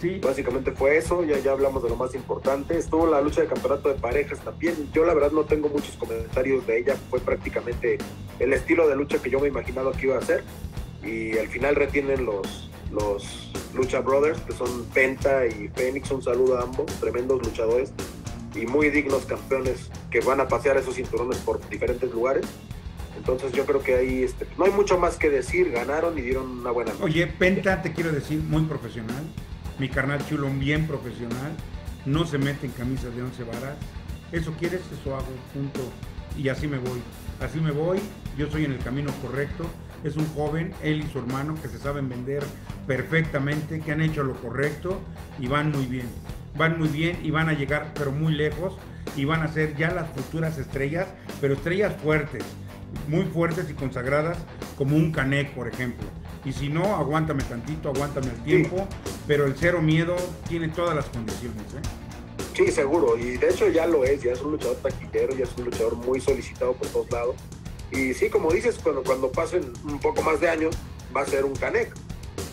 Sí, Básicamente fue eso, ya, ya hablamos de lo más importante. Estuvo la lucha de campeonato de parejas también. Yo la verdad no tengo muchos comentarios de ella, fue prácticamente el estilo de lucha que yo me imaginaba que iba a ser. Y al final retienen los, los Lucha Brothers, que son Penta y Fénix. Un saludo a ambos, tremendos luchadores y muy dignos campeones que van a pasear esos cinturones por diferentes lugares. Entonces yo creo que ahí este, no hay mucho más que decir, ganaron y dieron una buena lucha. Oye, Penta, te quiero decir, muy profesional. Mi carnal chulo, bien profesional. No se mete en camisas de once varas. Eso quieres, eso hago, punto. Y así me voy. Así me voy. Yo soy en el camino correcto. Es un joven, él y su hermano, que se saben vender perfectamente, que han hecho lo correcto y van muy bien. Van muy bien y van a llegar, pero muy lejos. Y van a ser ya las futuras estrellas, pero estrellas fuertes muy fuertes y consagradas como un Canek, por ejemplo. Y si no, aguántame tantito, aguántame el tiempo, pero el cero miedo tiene todas las condiciones. ¿eh? Sí, seguro. Y de hecho ya lo es, ya es un luchador taquillero, ya es un luchador muy solicitado por todos lados. Y sí, como dices, cuando, cuando pasen un poco más de años, va a ser un Canek.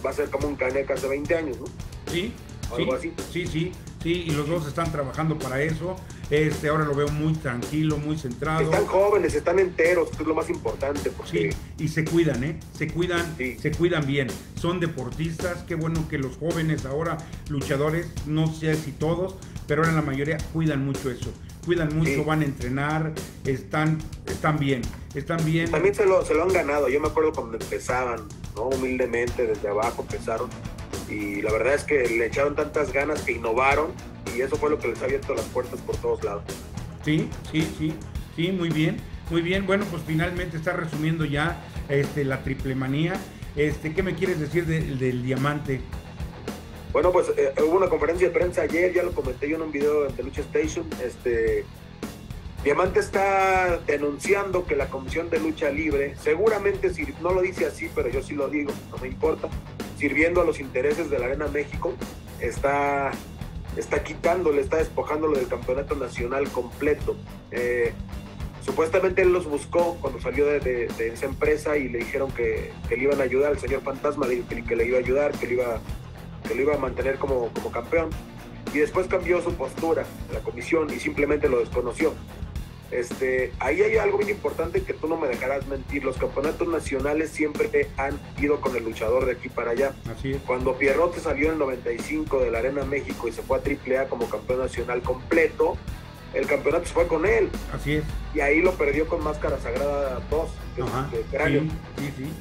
Va a ser como un Canek hace 20 años, ¿no? Sí, sí, Algo así. sí, sí, sí, y los dos están trabajando para eso. Este, ahora lo veo muy tranquilo, muy centrado. Están jóvenes, están enteros, que es lo más importante, Sí, porque y se cuidan, ¿eh? Se cuidan, Sí. se cuidan bien. Son deportistas, qué bueno que los jóvenes ahora, luchadores, no sé si todos, pero ahora la mayoría cuidan mucho eso. Cuidan mucho, Sí. van a entrenar, están, están bien, están bien. también se lo, se lo han ganado. Yo me acuerdo cuando empezaban, ¿no? Humildemente, desde abajo empezaron. Y la verdad es que le echaron tantas ganas que innovaron y eso fue lo que les ha abierto las puertas por todos lados. Sí, sí, sí, sí, muy bien, muy bien. Bueno, pues finalmente está resumiendo ya este, la triple manía. Este, ¿Qué me quieres decir de- del diamante? Bueno, pues eh, hubo una conferencia de prensa ayer, ya lo comenté yo en un video de Lucha Station. Este, Diamante está denunciando que la Comisión de Lucha Libre, seguramente, no lo dice así, pero yo sí lo digo, no me importa, sirviendo a los intereses de la Arena México, está, está quitándole, está despojándolo del campeonato nacional completo. Eh, supuestamente él los buscó cuando salió de, esa empresa y le dijeron que, le iban a ayudar, el señor Fantasma que, le iba a ayudar, que le iba, que lo iba a mantener como, como campeón. Y después cambió su postura, la comisión, y simplemente lo desconoció. Este, ahí hay algo bien importante que tú no me dejarás mentir. Los campeonatos nacionales siempre han ido con el luchador de aquí para allá. Así es. Cuando Pierrote salió en el 95 de la Arena México y se fue a AAA como campeón nacional completo, el campeonato se fue con él. Así es. Y ahí lo perdió con Máscara Sagrada 2, que Ajá. es de cráneo. Sí, sí, sí.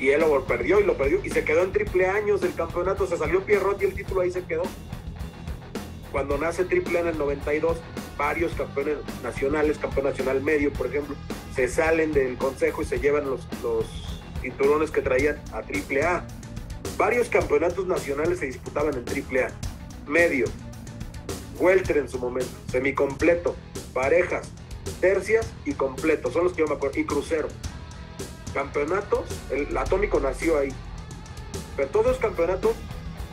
Y él lo perdió y lo perdió. Y se quedó en triple años del campeonato. Se salió Pierrotti y el título ahí se quedó. Cuando nace triple A en el 92, varios campeones nacionales, campeón nacional medio, por ejemplo, se salen del consejo y se llevan los, los cinturones que traían a triple A. Varios campeonatos nacionales se disputaban en triple A. Medio, welter en su momento, semicompleto, parejas, tercias y completo. Son los que yo me acuerdo. Y crucero campeonatos, el Atómico nació ahí. Pero todos los campeonatos,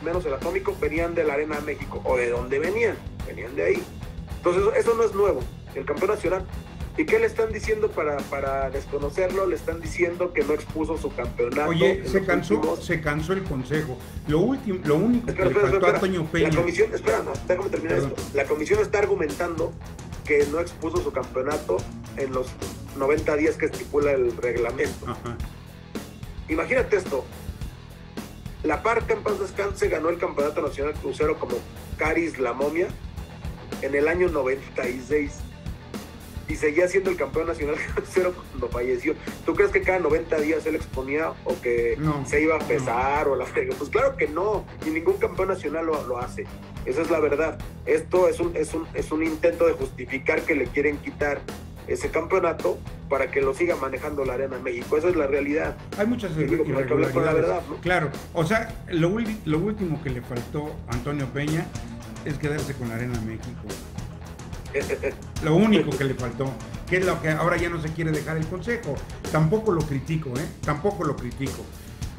menos el Atómico, venían de la Arena México. O de dónde venían, venían de ahí. Entonces, eso, eso no es nuevo, el campeón nacional. ¿Y qué le están diciendo para, para desconocerlo? Le están diciendo que no expuso su campeonato. Oye, se cansó, últimos- se cansó el consejo. Lo último, lo único Espera, que le espera, faltó espera, a Toño espera. Peña. La comisión, espera, no, déjame terminar Perdón. esto. La comisión está argumentando que no expuso su campeonato en los 90 días que estipula el reglamento. Ajá. Imagínate esto. La Parca en paz descanse ganó el campeonato nacional crucero como Caris la momia en el año 96 y seguía siendo el campeón nacional crucero cuando falleció. ¿Tú crees que cada 90 días él exponía o que No, se iba a pesar o la frega? Pues claro que no, y ningún campeón nacional lo, lo hace. Esa es la verdad. Esto es un, es, un, es un intento de justificar que le quieren quitar ese campeonato para que lo siga manejando la Arena México. Esa es la realidad. Hay muchas digo que hay que hablar con la irregularidades. verdad, ¿no? Claro, o sea, lo, lo último que le faltó a Antonio Peña es quedarse con la Arena México. Eh, eh, eh, Lo único que le faltó, que es lo que ahora ya no se quiere dejar el consejo. Tampoco lo critico, ¿eh? Tampoco lo critico.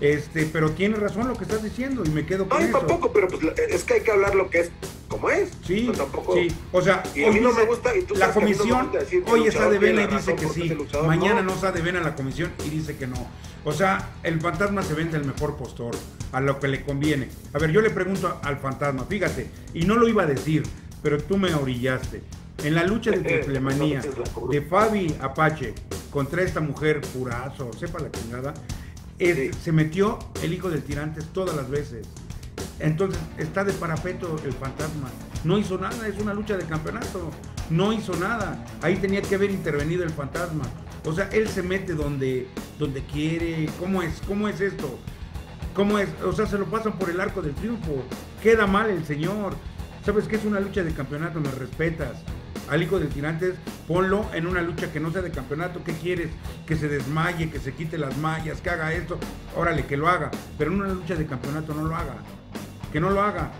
Este, pero tiene razón lo que estás diciendo y me quedo con No, eso. tampoco, pero pues es que hay que hablar lo que es como es. Sí, tampoco. sí. O sea, Y a mí no me gusta, y tú la no comisión decir hoy está de vena y dice que sí. luchador, Mañana no. no está de vena la comisión y dice que no. O sea, el fantasma se vende el mejor postor, a lo que le conviene. A ver, yo le pregunto al fantasma, fíjate, y no lo iba a decir, pero tú me orillaste. En la lucha de triplemanía de Fabi Apache contra esta mujer purazo, sepa la chingada, Sí. se metió el hijo del tirante todas las veces. Entonces está de parapeto el fantasma. No hizo nada, es una lucha de campeonato. No hizo nada. Ahí tenía que haber intervenido el fantasma. O sea, él se mete donde, donde quiere. ¿Cómo es? ¿Cómo es esto? ¿Cómo es? O sea, se lo pasan por el arco del triunfo. Queda mal el señor. ¿Sabes que es una lucha de campeonato? Me respetas. Al hijo del tirantes, ponlo en una lucha que no sea de campeonato. ¿Qué quieres? Que se desmaye, que se quite las mallas, que haga esto. Órale, que lo haga. Pero en una lucha de campeonato no lo haga. Que no lo haga.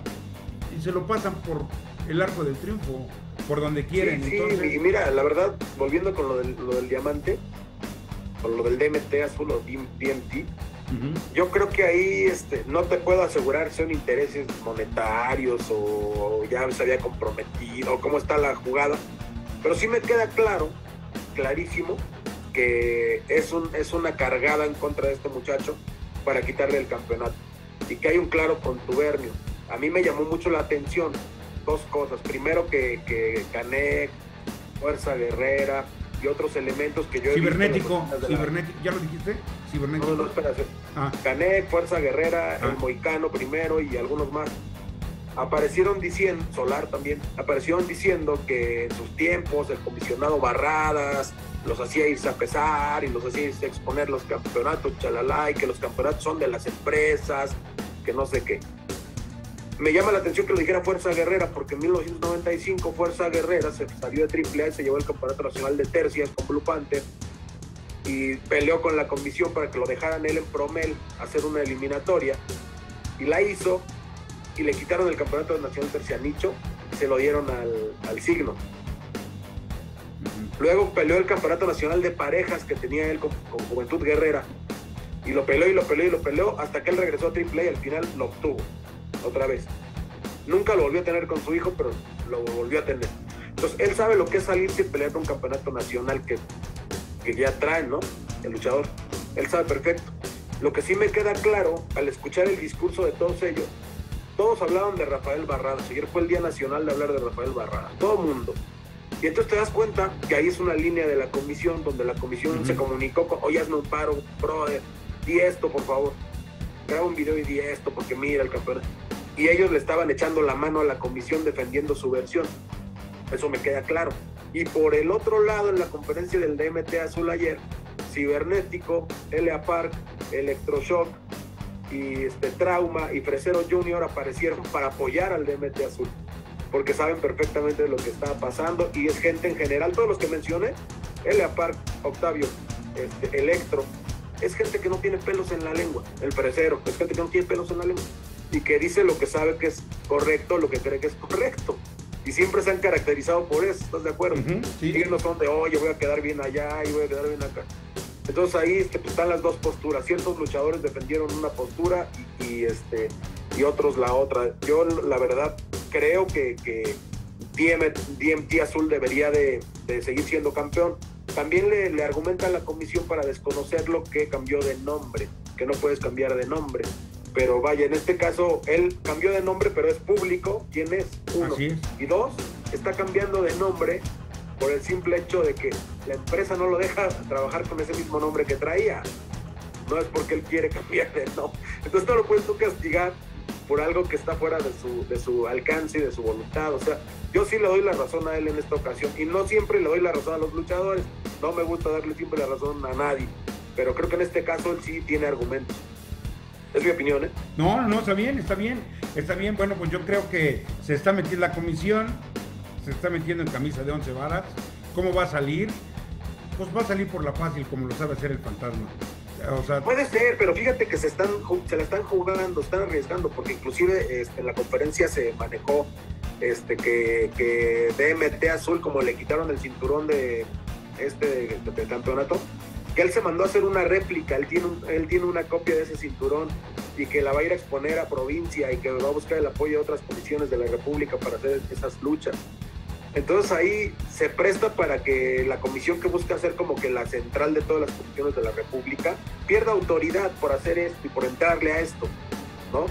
Y se lo pasan por el arco del triunfo. Por donde quieren. Sí, sí, Entonces, y mira, la verdad, volviendo con lo del, lo del diamante, con lo del DMT azul o DMT, yo creo que ahí este, no te puedo asegurar si son intereses monetarios o ya se había comprometido o cómo está la jugada, pero sí me queda claro, clarísimo, que es, un, es una cargada en contra de este muchacho para quitarle el campeonato y que hay un claro contubernio. A mí me llamó mucho la atención dos cosas. Primero que, que Canek, Fuerza Guerrera y otros elementos que yo he visto Cibernético, la- cibernético, ¿ya lo dijiste? Cibernético. No, no, espera. Ah, Canek, Fuerza Guerrera, Ah. el Moicano primero y algunos más. Aparecieron diciendo, Solar también, aparecieron diciendo que en sus tiempos el comisionado Barradas los hacía irse a pesar y los hacía irse a exponer los campeonatos, chalala, y que los campeonatos son de las empresas, que no sé qué. Me llama la atención que lo dijera Fuerza Guerrera, porque en 1995 Fuerza Guerrera se salió de AAA y se llevó el Campeonato Nacional de Tercias con Blue Panther y peleó con la comisión para que lo dejaran él en Promel hacer una eliminatoria. Y la hizo y le quitaron el campeonato nacional tercianicho y se lo dieron al, al signo. Luego peleó el campeonato nacional de parejas que tenía él con, con Juventud Guerrera. Y lo peleó y lo peleó y lo peleó hasta que él regresó a AAA y al final lo obtuvo otra vez. Nunca lo volvió a tener con su hijo, pero lo volvió a tener. Entonces él sabe lo que es salirse y pelear un campeonato nacional que, que ya trae, ¿no? El luchador. Él sabe perfecto. Lo que sí me queda claro al escuchar el discurso de todos ellos, todos hablaban de Rafael Barradas. Ayer fue el Día Nacional de hablar de Rafael Barradas. Todo mundo. Y entonces te das cuenta que ahí es una línea de la comisión donde la comisión se comunicó con, oye, hazme un paro, brother, di esto, por favor. Graba un video y di esto, porque mira el campeonato. Y ellos le estaban echando la mano a la comisión defendiendo su versión. Eso me queda claro. Y por el otro lado, en la conferencia del DMT Azul ayer, Cibernético, LA Park, Electroshock y este, Trauma y Fresero Junior aparecieron para apoyar al DMT Azul porque saben perfectamente lo que está pasando y es gente en general, todos los que mencioné, Elia Park, Octavio, este, Electro, es gente que no tiene pelos en la lengua, el fresero, es gente que no tiene pelos en la lengua y que dice lo que sabe que es correcto, lo que cree que es correcto. Y siempre se han caracterizado por eso, ¿estás de acuerdo? Y ellos no son de, oye, voy a quedar bien allá y voy a quedar bien acá. Entonces ahí este, pues, están las dos posturas. Ciertos luchadores defendieron una postura y, este, y otros la otra. Yo la verdad creo que, que DMT Azul debería de, seguir siendo campeón. También le, le argumenta a la comisión para desconocer lo que cambió de nombre, que no puedes cambiar de nombre. Pero vaya, en este caso él cambió de nombre, pero es público. ¿Quién es? Uno. Y dos, está cambiando de nombre por el simple hecho de que la empresa no lo deja trabajar con ese mismo nombre que traía. No es porque él quiere cambiar de nombre. Entonces no lo puedes tú castigar por algo que está fuera de su, de su alcance y de su voluntad. O sea, yo sí le doy la razón a él en esta ocasión y no siempre le doy la razón a los luchadores. No me gusta darle siempre la razón a nadie, pero creo que en este caso él sí tiene argumentos. Es mi opinión, ¿eh? No, no, está bien, está bien, está bien. Bueno, pues yo creo que se está metiendo la comisión, se está metiendo en camisa de 11 varas. ¿Cómo va a salir? Pues va a salir por la fácil, como lo sabe hacer el fantasma. Puede ser, pero fíjate que se están se la están jugando, están arriesgando, porque inclusive este, en la conferencia se manejó este que, que DMT Azul, como le quitaron el cinturón de este de, campeonato, que él se mandó a hacer una réplica, él tiene, él tiene una copia de ese cinturón y que la va a ir a exponer a provincia y que va a buscar el apoyo de otras comisiones de la República para hacer esas luchas. Entonces ahí se presta para que la comisión que busca ser como que la central de todas las comisiones de la República pierda autoridad por hacer esto y por entrarle a esto, ¿no?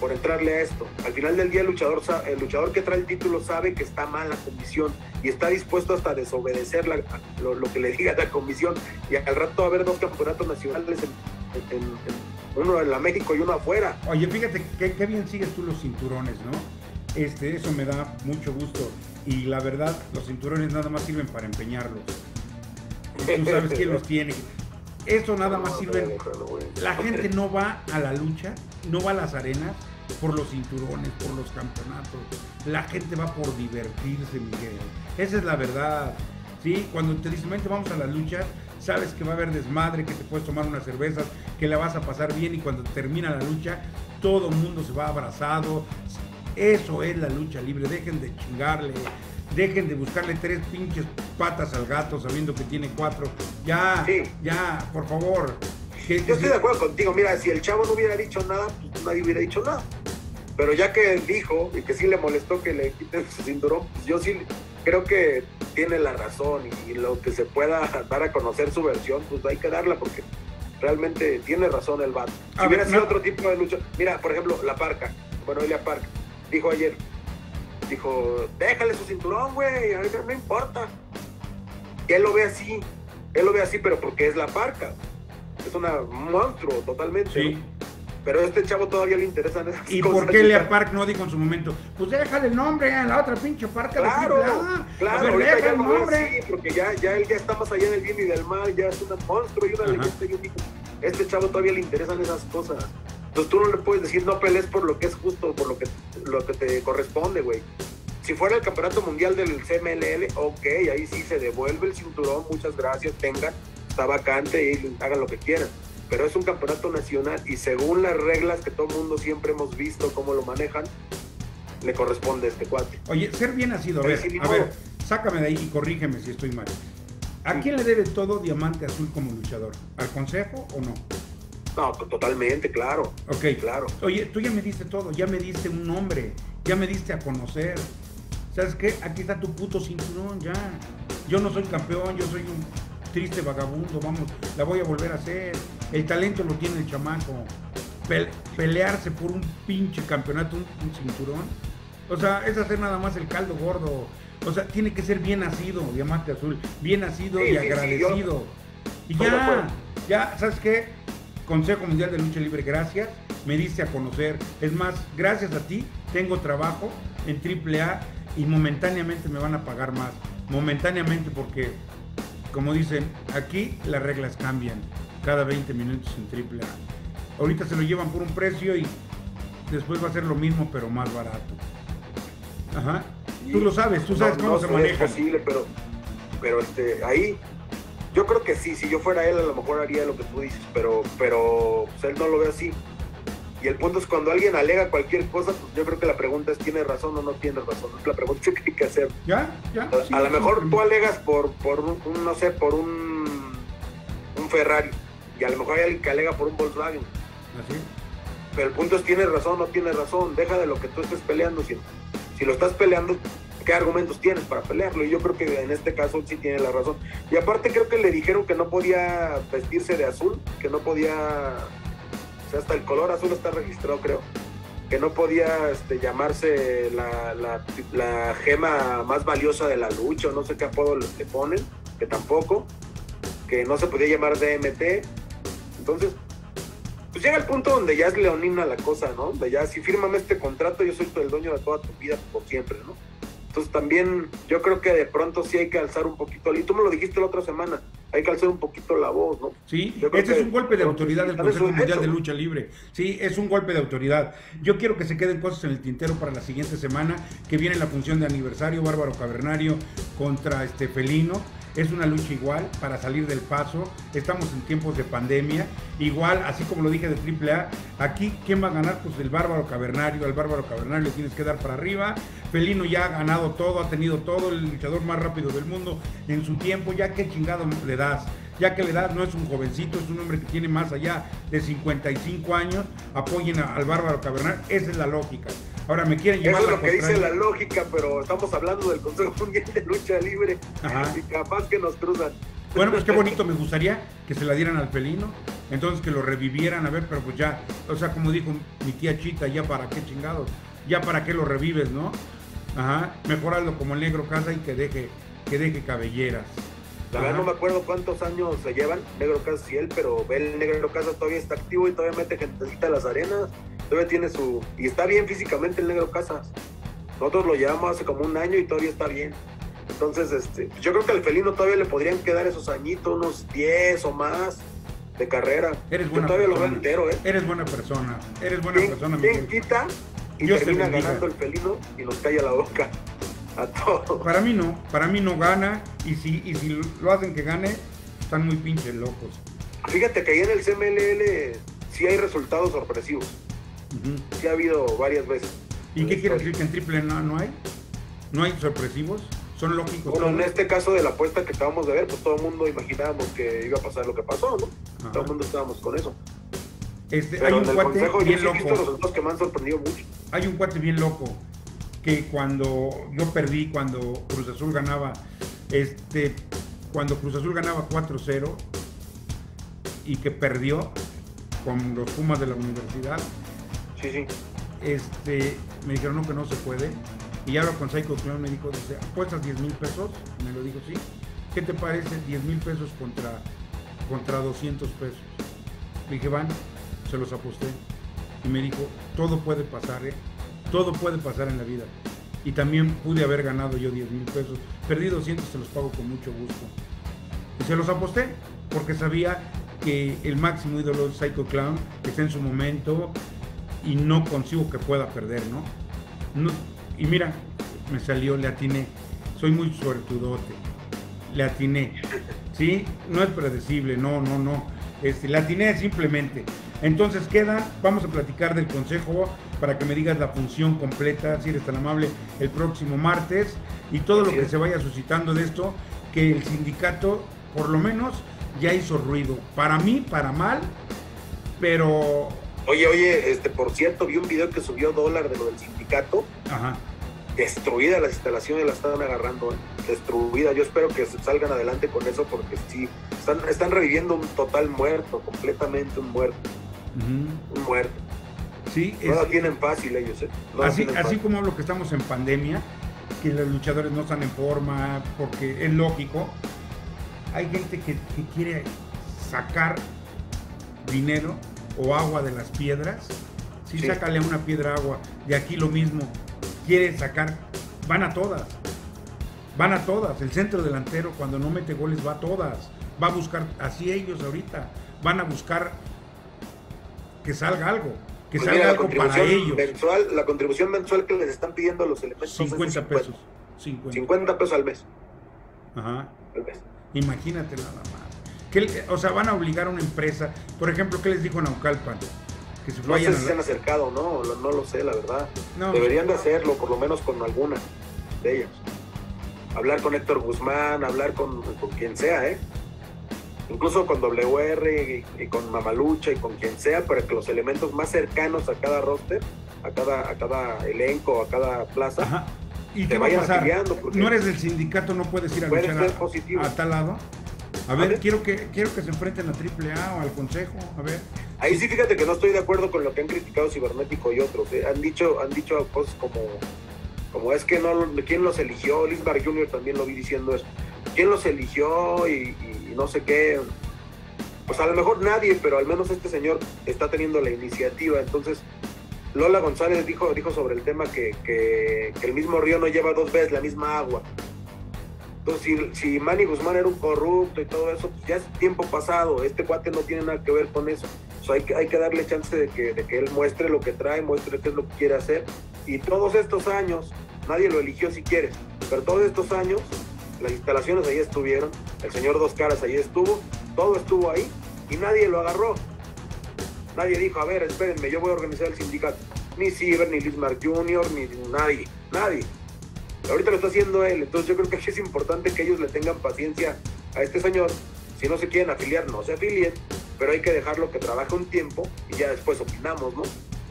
Por entrarle a esto. Al final del día el luchador, el luchador que trae el título sabe que está mal la comisión y está dispuesto hasta a desobedecer lo, que le diga la comisión y al rato va a haber dos campeonatos nacionales en, uno en la México y uno afuera. Oye, fíjate qué bien sigues tú los cinturones, ¿no? Este, eso me da mucho gusto. Y la verdad, los cinturones nada más sirven para empeñarlos. Tú sabes quién los tiene. Eso nada más sirve. La gente no va a la lucha, no va a las arenas por los cinturones, por los campeonatos. La gente va por divertirse, Miguel. Esa es la verdad. ¿Sí? Cuando te dicen, vamos a la lucha, sabes que va a haber desmadre, que te puedes tomar unas cervezas, que la vas a pasar bien y cuando termina la lucha, todo el mundo se va abrazado, eso es la lucha libre. Dejen de chingarle. Dejen de buscarle tres pinches patas al gato sabiendo que tiene cuatro. Ya, ya, por favor. Yo estoy de acuerdo contigo. Mira, si el chavo no hubiera dicho nada, pues nadie hubiera dicho nada. Pero ya que dijo y que sí le molestó que le quiten su cinturón, pues yo sí creo que tiene la razón y lo que se pueda dar a conocer su versión, pues hay que darla porque realmente tiene razón el vato. Si hubiera sido otro tipo de lucha, mira, por ejemplo, la parca, bueno, Elia Park, dijo ayer, dijo, déjale su cinturón, güey, a no importa. Y él lo ve así, él lo ve así, pero porque es la parca. Es un monstruo totalmente. Sí. Pero a este chavo todavía le interesan esas ¿Y por qué Lea Park no dijo en su momento? Pues déjale el nombre a la otra pinche parca. Claro, claro, ahorita ya el nombre. porque ya, ya él ya está más allá del bien y del mal, ya es un monstruo y una leyenda. Yo digo, este chavo todavía le interesan esas cosas. Entonces tú no le puedes decir no pelees por lo que es justo, por lo que, lo que te corresponde, güey. Si fuera el campeonato mundial del CMLL, ok, ahí sí se devuelve el cinturón, muchas gracias, tengan, está vacante y hagan lo que quieran. Pero es un campeonato nacional y según las reglas que todo el mundo siempre hemos visto cómo lo manejan, le corresponde a este cuate. Oye, ser bien nacido, a ver, a ver, sácame de ahí y corrígeme si estoy mal. ¿A quién le debe todo Diamante Azul como luchador? ¿Al Consejo o no? No, totalmente, claro. Ok. Claro. Oye, tú ya me diste todo, ya me diste un nombre, ya me diste a conocer. ¿Sabes qué? Aquí está tu puto cinturón, ya. Yo no soy campeón, yo soy un triste vagabundo, vamos, la voy a volver a hacer. El talento lo tiene el chamaco. pelearse por un pinche campeonato, un, cinturón. O sea, es hacer nada más el caldo gordo. O sea, tiene que ser bien nacido, Diamante Azul, bien nacido Sí, y sí, sí, agradecido. y ya, ya, ¿sabes qué? Consejo Mundial de Lucha Libre, gracias. Me diste a conocer. Es más, gracias a ti tengo trabajo en AAA y momentáneamente me van a pagar más. Momentáneamente porque, como dicen, aquí las reglas cambian cada 20 minutos en AAA. Ahorita se lo llevan por un precio y después va a ser lo mismo pero más barato. Ajá. Tú lo sabes, tú sabes No, cómo no se maneja. Es posible, pero, pero este, ahí, yo creo que sí, si yo fuera él, a lo mejor haría lo que tú dices, pero, pero pues, él no lo ve así. Y el punto es cuando alguien alega cualquier cosa, pues, yo creo que la pregunta es, ¿tiene razón o no tiene razón? Es la pregunta que hay que hacer. ¿Ya? ¿Ya? A, Sí, a lo sí, mejor sí. tú alegas por, por un, un, no sé, por un, un Ferrari, y a lo mejor hay alguien que alega por un Volkswagen. Así. Pero el punto es, ¿tienes razón o no tienes razón? Deja de lo que tú estés peleando. Si, si lo estás peleando, ¿qué argumentos tienes para pelearlo? Y yo creo que en este caso sí tiene la razón. Y aparte creo que le dijeron que no podía vestirse de azul, que no podía... O sea, hasta el color azul está registrado, creo. Que no podía este, llamarse la, la, gema más valiosa de la lucha, o no sé qué apodo le ponen, que tampoco. Que no se podía llamar DMT. Entonces, pues llega el punto donde ya es leonina la cosa, ¿no? Donde ya, si fírmame este contrato, yo soy el dueño de toda tu vida por siempre, ¿no? Entonces también yo creo que de pronto sí hay que alzar un poquito, y tú me lo dijiste la otra semana, hay que alzar un poquito la voz, ¿no? Sí, Yo creo este es un golpe de autoridad del Consejo Mundial de. Lucha Libre. Sí, es un golpe de autoridad. Yo quiero que se queden cosas en el tintero para la siguiente semana, que viene la función de aniversario, Bárbaro Cavernario contra este Felino. Es una lucha igual para salir del paso. Estamos en tiempos de pandemia. Igual, así como lo dije de AAA, aquí, ¿quién va a ganar? Pues el Bárbaro Cavernario. Al Bárbaro Cavernario tienes que dar para arriba. Felino ya ha ganado todo, ha tenido todo, el luchador más rápido del mundo en su tiempo. Ya qué chingado le das ya que la edad no es un jovencito, es un hombre que tiene más allá de 55 años, apoyen al bárbaro Cabernet, esa es la lógica. Ahora me quieren Eso llevar es la lo que dice la lógica, pero estamos hablando del Consejo Mundial de Lucha Libre Ajá. y capaz que nos cruzan. Bueno, pues qué bonito, me gustaría que se la dieran al felino, entonces que lo revivieran, a ver, pero pues ya, o sea, como dijo mi tía Chita, ya para qué chingados, ya para qué lo revives, ¿no? Ajá, mejorarlo como el negro casa y que deje, que deje cabelleras. La verdad no me acuerdo cuántos años se llevan, Negro Casas y él, pero el Negro Casas todavía está activo y todavía mete gentecita a las arenas, todavía tiene su... Y está bien físicamente el Negro Casas. Nosotros lo llevamos hace como un año y todavía está bien. Entonces, este, yo creo que al felino todavía le podrían quedar esos añitos, unos 10 o más de carrera. Eres yo buena todavía lo veo persona. entero, ¿eh? Eres buena persona, eres buena ¿Quién, persona, quién quita y Dios te termina ganando el felino y nos calla la boca a? Para mí no, para mí no gana y si, y si lo hacen que gane, están muy pinches locos. Fíjate que ahí en el CMLL sí hay resultados sorpresivos. Ujú. Sí ha habido varias veces. ¿Y qué quiere decir que en triple no, no hay? ¿No hay sorpresivos? ¿Son lógicos? Bueno, en este caso de la apuesta que acabamos de ver, pues todo el mundo imaginábamos que iba a pasar lo que pasó, ¿no? Ajá. Todo el mundo estábamos con eso. Este, hay un en el cuate consejo yo bien sí he visto loco. resultados que me han sorprendido mucho. Hay un cuate bien loco que cuando yo perdí, cuando Cruz Azul ganaba, este, cuando Cruz Azul ganaba 4-0 y que perdió con los Pumas de la universidad, Sí, sí. este, me dijeron no, que no se puede. Y ahora con Psycho Clown me dijo, dice, ¿apuestas 10 mil pesos? Me lo dijo, sí. ¿Qué te parece 10 mil pesos contra, contra 200 pesos? Le dije, van, se los aposté. Y me dijo, todo puede pasar, ¿eh? Todo puede pasar en la vida. Y también pude haber ganado yo 10 mil pesos. Perdí 200, se los pago con mucho gusto. Y se los aposté porque sabía que el máximo ídolo es Psycho Clown, está en su momento y no consigo que pueda perder, ¿no? Y mira, me salió, le atiné. Soy muy suertudote. Le atiné. ¿Sí? No es predecible, no, no, no. Este, le atiné simplemente. Entonces queda, vamos a platicar del consejo para que me digas la función completa, si eres tan amable, el próximo martes y todo lo que es. se vaya suscitando de esto, que el sindicato por lo menos ya hizo ruido. Para mí, para mal, pero... Oye, oye, este, por cierto, vi un video que subió dólar de lo del sindicato. Ajá. Destruida las instalaciones, la están agarrando, ¿eh? destruida. Yo espero que salgan adelante con eso porque sí, están, están reviviendo un total muerto, completamente un muerto, un muerto. Sí, No la tienen fácil ellos, ¿eh? No así, así fácil. como hablo que estamos en pandemia, que los luchadores no están en forma, porque es lógico. Hay gente que, que quiere sacar dinero o agua de las piedras. Sí, Sí. sácale una piedra agua. De aquí lo mismo. Quiere sacar. Van a todas. Van a todas. El centro delantero cuando no mete goles va a todas. Va a buscar, así ellos ahorita, van a buscar que salga algo. Que Pues salga mira, la algo para ellos. mensual, la contribución mensual que les están pidiendo a los elementos es de 50 pesos. 50. 50 pesos al mes. Ajá. al mes. Imagínate nada más. O sea, van a obligar a una empresa. Por ejemplo, ¿qué les dijo Naucalpan? Que se No sé vayan si se han acercado no, lo- no lo sé, la verdad. No. Deberían de hacerlo, por lo menos con alguna de ellas. Hablar con Héctor Guzmán, hablar con, con quien sea, ¿eh? Incluso con WR y, y con Mamalucha y con quien sea, para que los elementos más cercanos a cada roster, a cada, a cada elenco, a cada plaza, Ajá. ¿Y te qué va a vayan pasar? No eres del sindicato, no puedes ir a Puedes luchar a, tal lado. A ver. quiero que quiero que se enfrenten a AAA o al Consejo. A ver. Ahí sí fíjate que no estoy de acuerdo con lo que han criticado Cibernético y otros. ¿eh? Han dicho, han dicho cosas como, como es que no, quién los eligió, Lisbar Jr. también lo vi diciendo eso. ¿Quién los eligió y, no sé qué? Pues a lo mejor nadie, pero al menos este señor está teniendo la iniciativa. Entonces, Lola González dijo, dijo sobre el tema que, que, el mismo río no lleva dos veces la misma agua. Entonces, si, si Manny Guzmán era un corrupto y todo eso, pues ya es tiempo pasado. Este cuate no tiene nada que ver con eso. Sea, hay, que, hay que darle chance de que, de que él muestre lo que trae, muestre qué es lo que quiere hacer. Y todos estos años, nadie lo eligió si quieres, pero todos estos años, las instalaciones ahí estuvieron, el señor Dos Caras ahí estuvo, todo estuvo ahí y nadie lo agarró. Nadie dijo, a ver, espérenme, yo voy a organizar el sindicato. Ni Ciber, ni Lismar Jr., ni nadie, nadie. Ahorita lo está haciendo él, entonces yo creo que aquí es importante que ellos le tengan paciencia a este señor. Si no se quieren afiliar, no se afilien, pero hay que dejarlo que trabaje un tiempo y ya después opinamos, ¿no?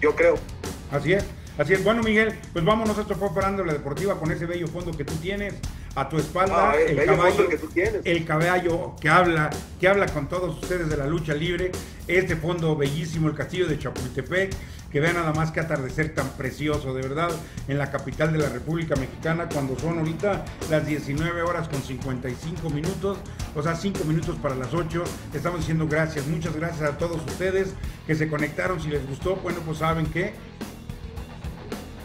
Yo creo. Así es. Así es. Bueno, Miguel, pues vámonos. Esto fue Parando la Deportiva con ese bello fondo que tú tienes a tu espalda. Ah, el el caballo que tú tienes. el caballo que habla, que habla con todos ustedes de la lucha libre. Este fondo bellísimo, el castillo de Chapultepec, que vean nada más que atardecer tan precioso, de verdad, en la capital de la República Mexicana, cuando son ahorita las 19 horas con 55 minutos, o sea, 5 minutos para las 8. Estamos diciendo gracias, muchas gracias a todos ustedes que se conectaron. Si les gustó, bueno, pues saben que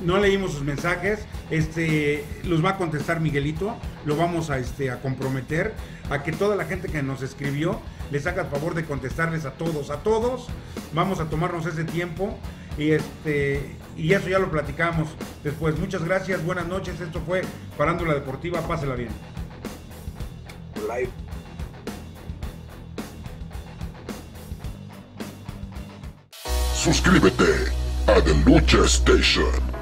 no leímos sus mensajes, este, los va a contestar Miguelito, lo vamos a, este, a comprometer a que toda la gente que nos escribió les haga el favor de contestarles a todos, a todos, vamos a tomarnos ese tiempo y este y eso ya lo platicamos después. Muchas gracias, buenas noches, esto fue Parándula Deportiva, pásela bien. Live. Suscríbete a The Lucha Station.